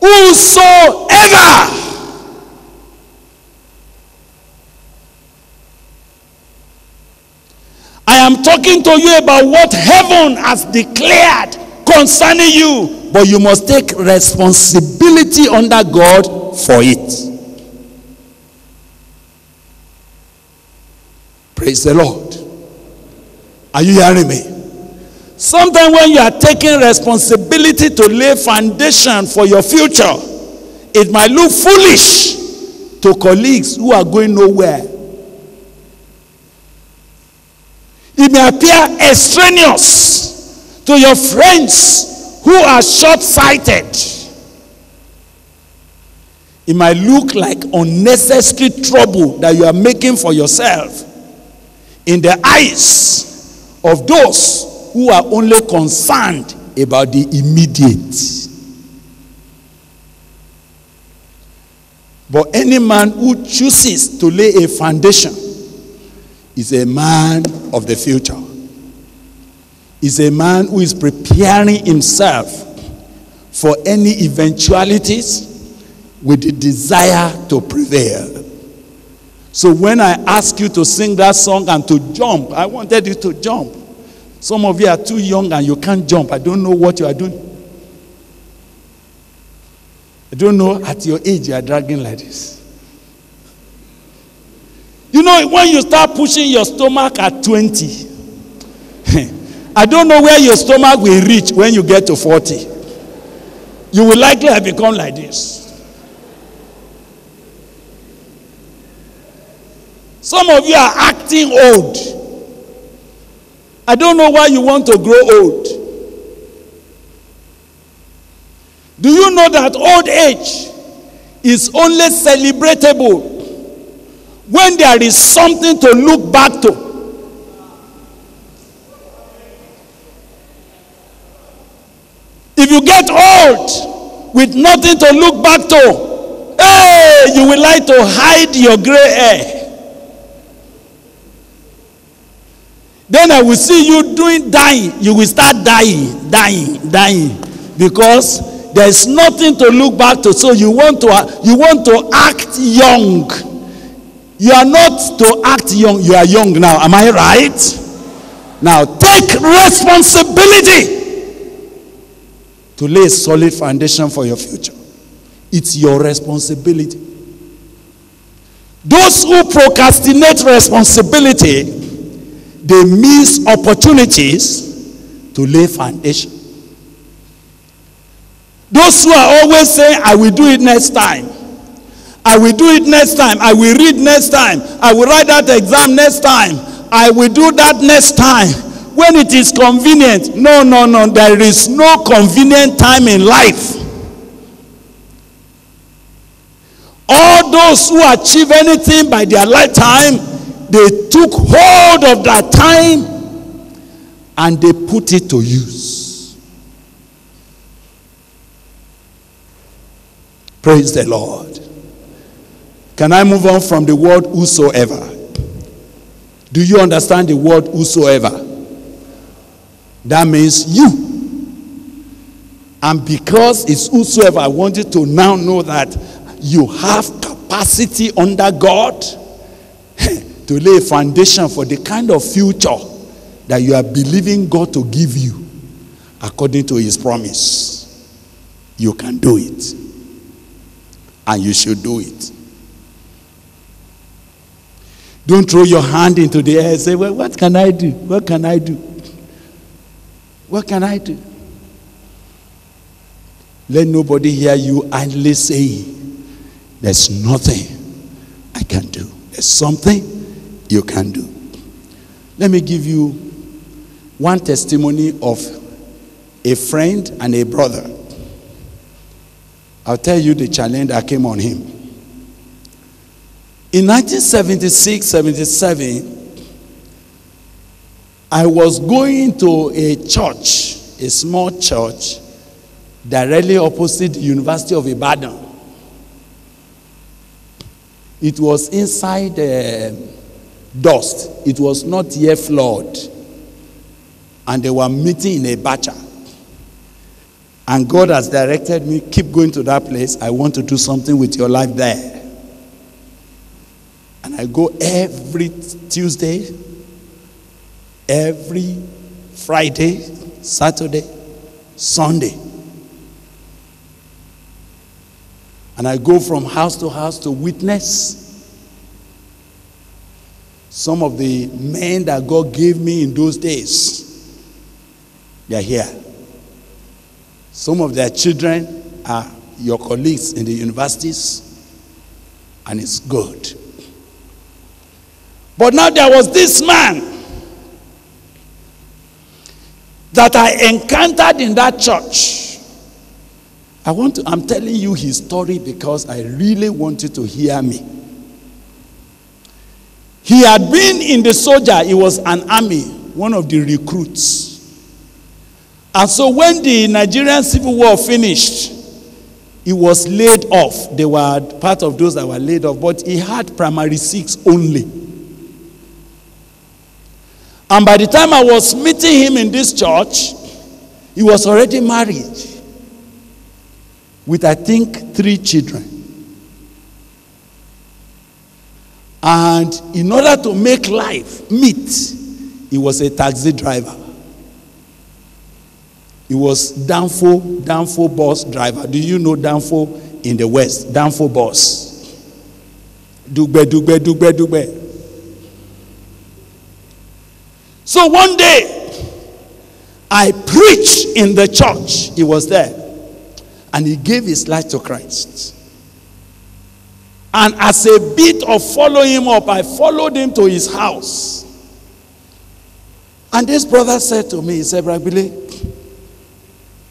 Whosoever. Am talking to you about what heaven has declared concerning you, but you must take responsibility under God for it. Praise the Lord. Are you hearing me? Sometimes when you are taking responsibility to lay foundation for your future, it might look foolish to colleagues who are going nowhere. It may appear extraneous to your friends who are short sighted. It might look like unnecessary trouble that you are making for yourself in the eyes of those who are only concerned about the immediate. But any man who chooses to lay a foundation is a man of the future. Is a man who is preparing himself for any eventualities, with the desire to prevail. So when I ask you to sing that song and to jump, I wanted you to jump. Some of you are too young and you can't jump. I don't know what you are doing. I don't know at your age you are dragging like this. You know, when you start pushing your stomach at 20, I don't know where your stomach will reach when you get to 40. You will likely have become like this. Some of you are acting old. I don't know why you want to grow old. Do you know that old age is only celebratable when there is something to look back to? If you get old with nothing to look back to, hey, you will like to hide your gray hair. Then I will see you doing dying. You will start dying, dying, dying. Because there's nothing to look back to. So you want to you want to act young. You are not to act young, you are young now. Am I right? Now take responsibility to lay a solid foundation for your future. It's your responsibility. Those who procrastinate responsibility, they miss opportunities to lay foundation. Those who are always saying, I will do it next time. I will do it next time. I will read next time. I will write that exam next time. I will do that next time. When it is convenient. No, no, no. There is no convenient time in life. All those who achieve anything by their lifetime, they took hold of that time and they put it to use. Praise the Lord. Can I move on from the word whosoever? Do you understand the word whosoever? That means you. And because it's whosoever, I want you to now know that you have capacity under God to lay a foundation for the kind of future that you are believing God to give you according to his promise. You can do it. And you should do it. Don't throw your hand into the air and say, Well, what can I do? What can I do? What can I do? Let nobody hear you idly saying, There's nothing I can do. There's something you can do. Let me give you one testimony of a friend and a brother. I'll tell you the challenge that came on him. In 1976 77, I was going to a church, a small church, directly opposite the University of Ibadan. It was inside uh, dust, it was not yet floored. And they were meeting in a bacha. And God has directed me, keep going to that place. I want to do something with your life there. And I go every Tuesday, every Friday, Saturday, Sunday. And I go from house to house to witness some of the men that God gave me in those days. They are here. Some of their children are your colleagues in the universities, and it's good. But now there was this man that I encountered in that church. I want to, I'm telling you his story because I really want you to hear me. He had been in the soldier, he was an army, one of the recruits. And so when the Nigerian Civil War finished, he was laid off. They were part of those that were laid off, but he had primary six only. And by the time I was meeting him in this church, he was already married with, I think, three children. And in order to make life meet, he was a taxi driver. He was Danfo, Danfo bus driver. Do you know Danfo in the West? Danfo bus. Dugbe, dugbe, dugbe, dugbe. So one day, I preached in the church. He was there. And he gave his life to Christ. And as a bit of following him up, I followed him to his house. And this brother said to me, he said, Bro Gbile,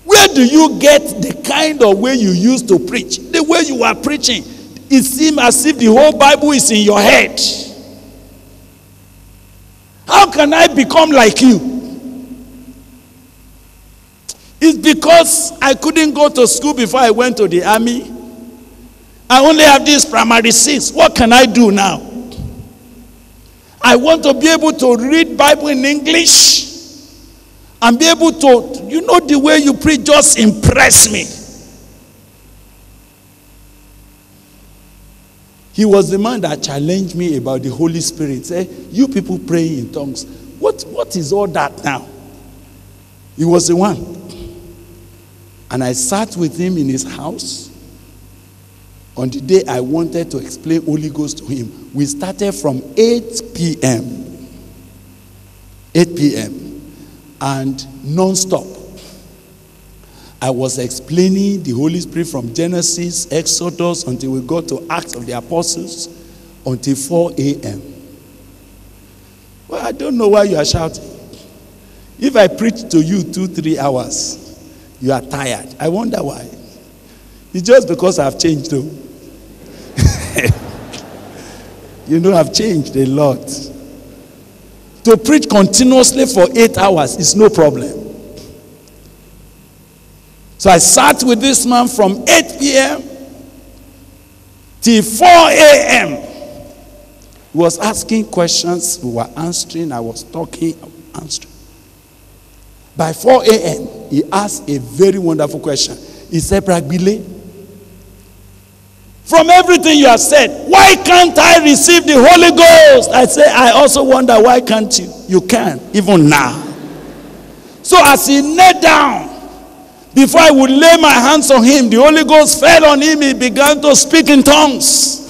where do you get the kind of way you used to preach? The way you are preaching. It seems as if the whole Bible is in your head. How can I become like you? It's because I couldn't go to school before I went to the army. I only have this primary six. What can I do now? I want to be able to read Bible in English and be able to, you know, the way you preach just impress me. He was the man that challenged me about the Holy Spirit. Say, you people praying in tongues. What, what is all that now? He was the one. And I sat with him in his house. On the day I wanted to explain Holy Ghost to him, we started from 8 p.m. 8 p.m. and non-stop. I was explaining the Holy Spirit from Genesis, Exodus, until we got to Acts of the Apostles, until 4 a.m. Well, I don't know why you are shouting. If I preach to you two, three hours, you are tired. I wonder why. It's just because I've changed, though. you know, I've changed a lot. To preach continuously for eight hours is no problem. So I sat with this man from 8 p.m. till 4 a.m. He was asking questions, we were answering, I was talking, answering. By 4 a.m., he asked a very wonderful question. He said, Bro Gbile, from everything you have said, why can't I receive the Holy Ghost? I say, I also wonder why can't you? You can, even now. So as he knelt down, before I would lay my hands on him, the Holy Ghost fell on him. He began to speak in tongues.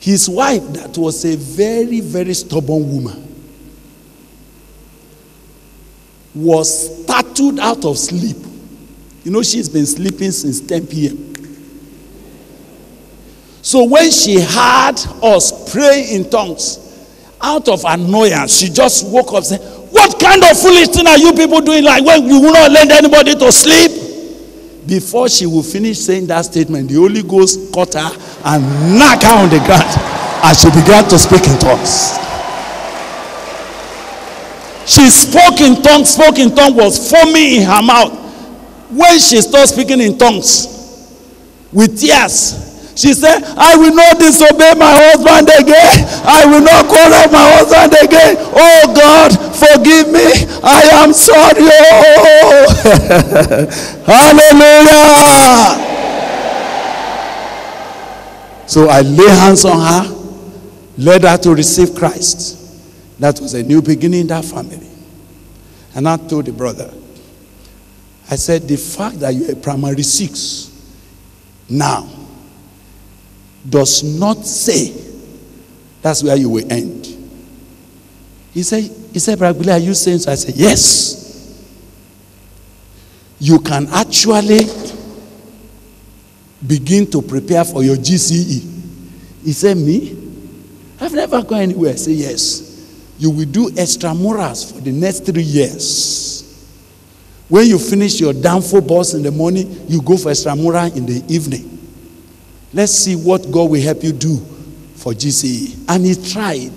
His wife, that was a very, very stubborn woman, was startled out of sleep. You know, she's been sleeping since 10 p.m. So when she heard us pray in tongues, out of annoyance, she just woke up said, What kind of foolish thing are you people doing? Like when you will not let anybody to sleep? Before she will finish saying that statement, the Holy Ghost caught her and knocked her on the ground as she began to speak in tongues. She spoke in tongues, spoke in tongues, was foaming in her mouth. When she started speaking in tongues with tears, she said, I will not disobey my husband again. I will not call out my husband again. Oh God, forgive me. I am sorry. Oh. Hallelujah. So I lay hands on her, led her to receive Christ. That was a new beginning in that family. And I told the brother, I said, the fact that you're a primary six now does not say that's where you will end. He said, he said, Bro Gbile, are you saying so? I said, yes. You can actually begin to prepare for your GCE. He said, me? I've never gone anywhere. I say, yes. You will do extramurals for the next three years. When you finish your danfo bus in the morning, you go for extramural in the evening. Let's see what God will help you do for GCE. And he tried.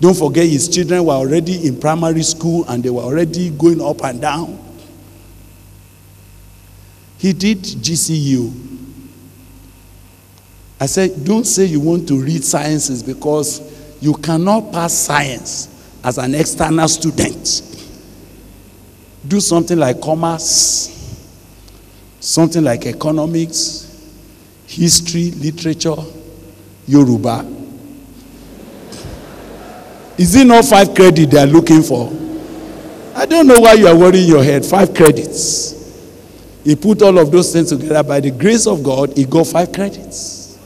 Don't forget, his children were already in primary school and they were already going up and down. He did GCE. I said, don't say you want to read sciences because you cannot pass science as an external student. Do something like commerce something like economics, history, literature, Yoruba. Is it not five credit they are looking for? I don't know why you are worrying your head. Five credits. He put all of those things together. By the grace of God, he got five credits.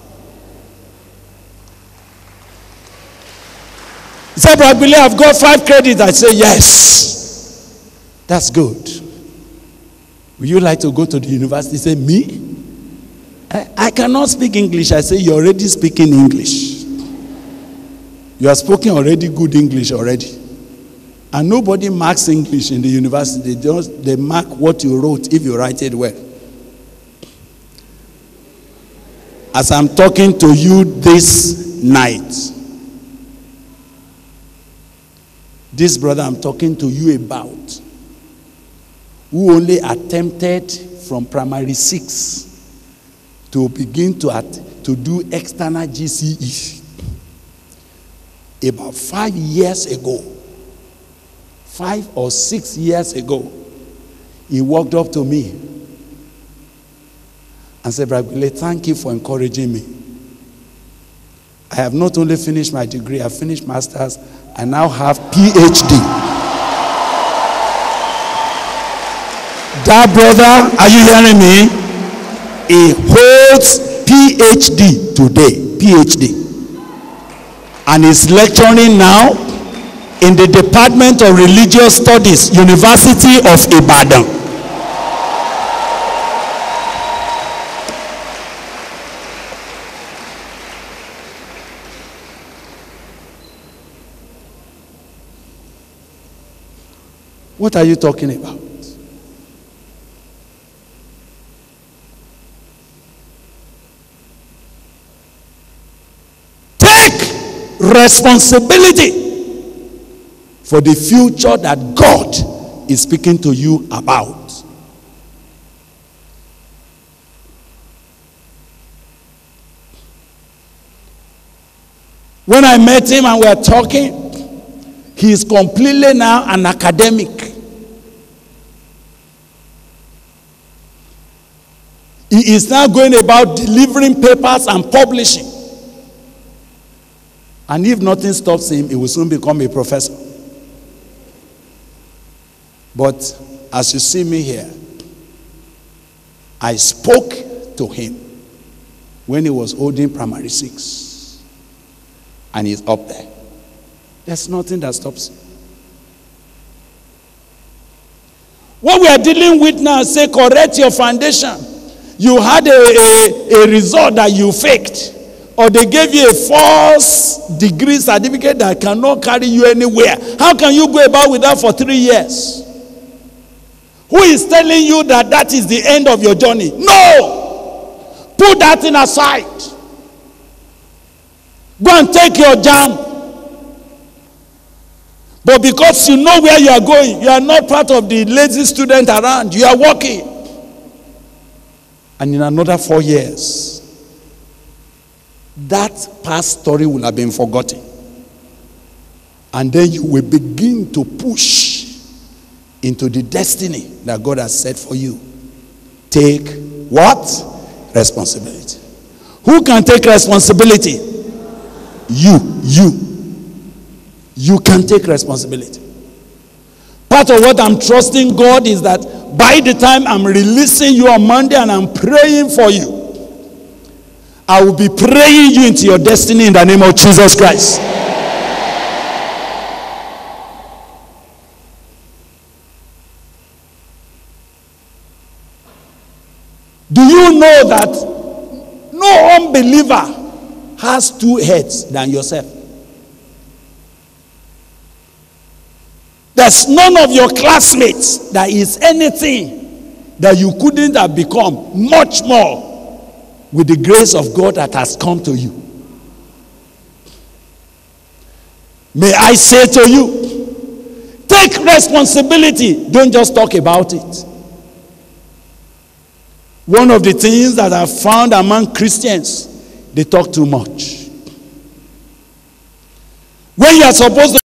He said, Brother Gbile, I've got five credits. I say, Yes. That's good. Would you like to go to the university? He said, Me? I, I cannot speak English. I say, You're already speaking English. You are speaking already good English already. And nobody marks English in the university. They just they mark what you wrote if you write it well. As I'm talking to you this night, this brother I'm talking to you about, who only attempted from primary six to begin to, at, to do external GCE. About five years ago, five or six years ago, he walked up to me and said, Bro Gbile, thank you for encouraging me. I have not only finished my degree, I finished master's, I now have PhD. That brother, are you hearing me? He holds PhD today. PhD. And is lecturing now in the Department of Religious Studies, University of Ibadan. What are you talking about? Take responsibility for the future that God is speaking to you about. When I met him and we were talking, he is completely now an academic. He is now going about delivering papers and publishing. And if nothing stops him, he will soon become a professor. But as you see me here, I spoke to him when he was holding primary six. And he's up there. There's nothing that stops him. What we are dealing with now, say, correct your foundation. You had a, a, a result that you faked, or they gave you a false degree certificate that cannot carry you anywhere. How can you go about with that for three years? Who is telling you that that is the end of your journey? No! Put that thing aside. Go and take your JAMB. But because you know where you are going, you are not part of the lazy student around. You are working. And in another four years, that past story will have been forgotten. And then you will begin to push into the destiny that God has set for you. Take what? Responsibility. Who can take responsibility? You, you. You can take responsibility. Part of what I'm trusting God is that by the time I'm releasing you on Monday and I'm praying for you, I will be praying you into your destiny in the name of Jesus Christ. Do you know that no unbeliever has two heads than yourself? There's none of your classmates that is anything that you couldn't have become much more with the grace of God that has come to you. May I say to you, take responsibility. Don't just talk about it. One of the things that I found among Christians, they talk too much. When you are supposed to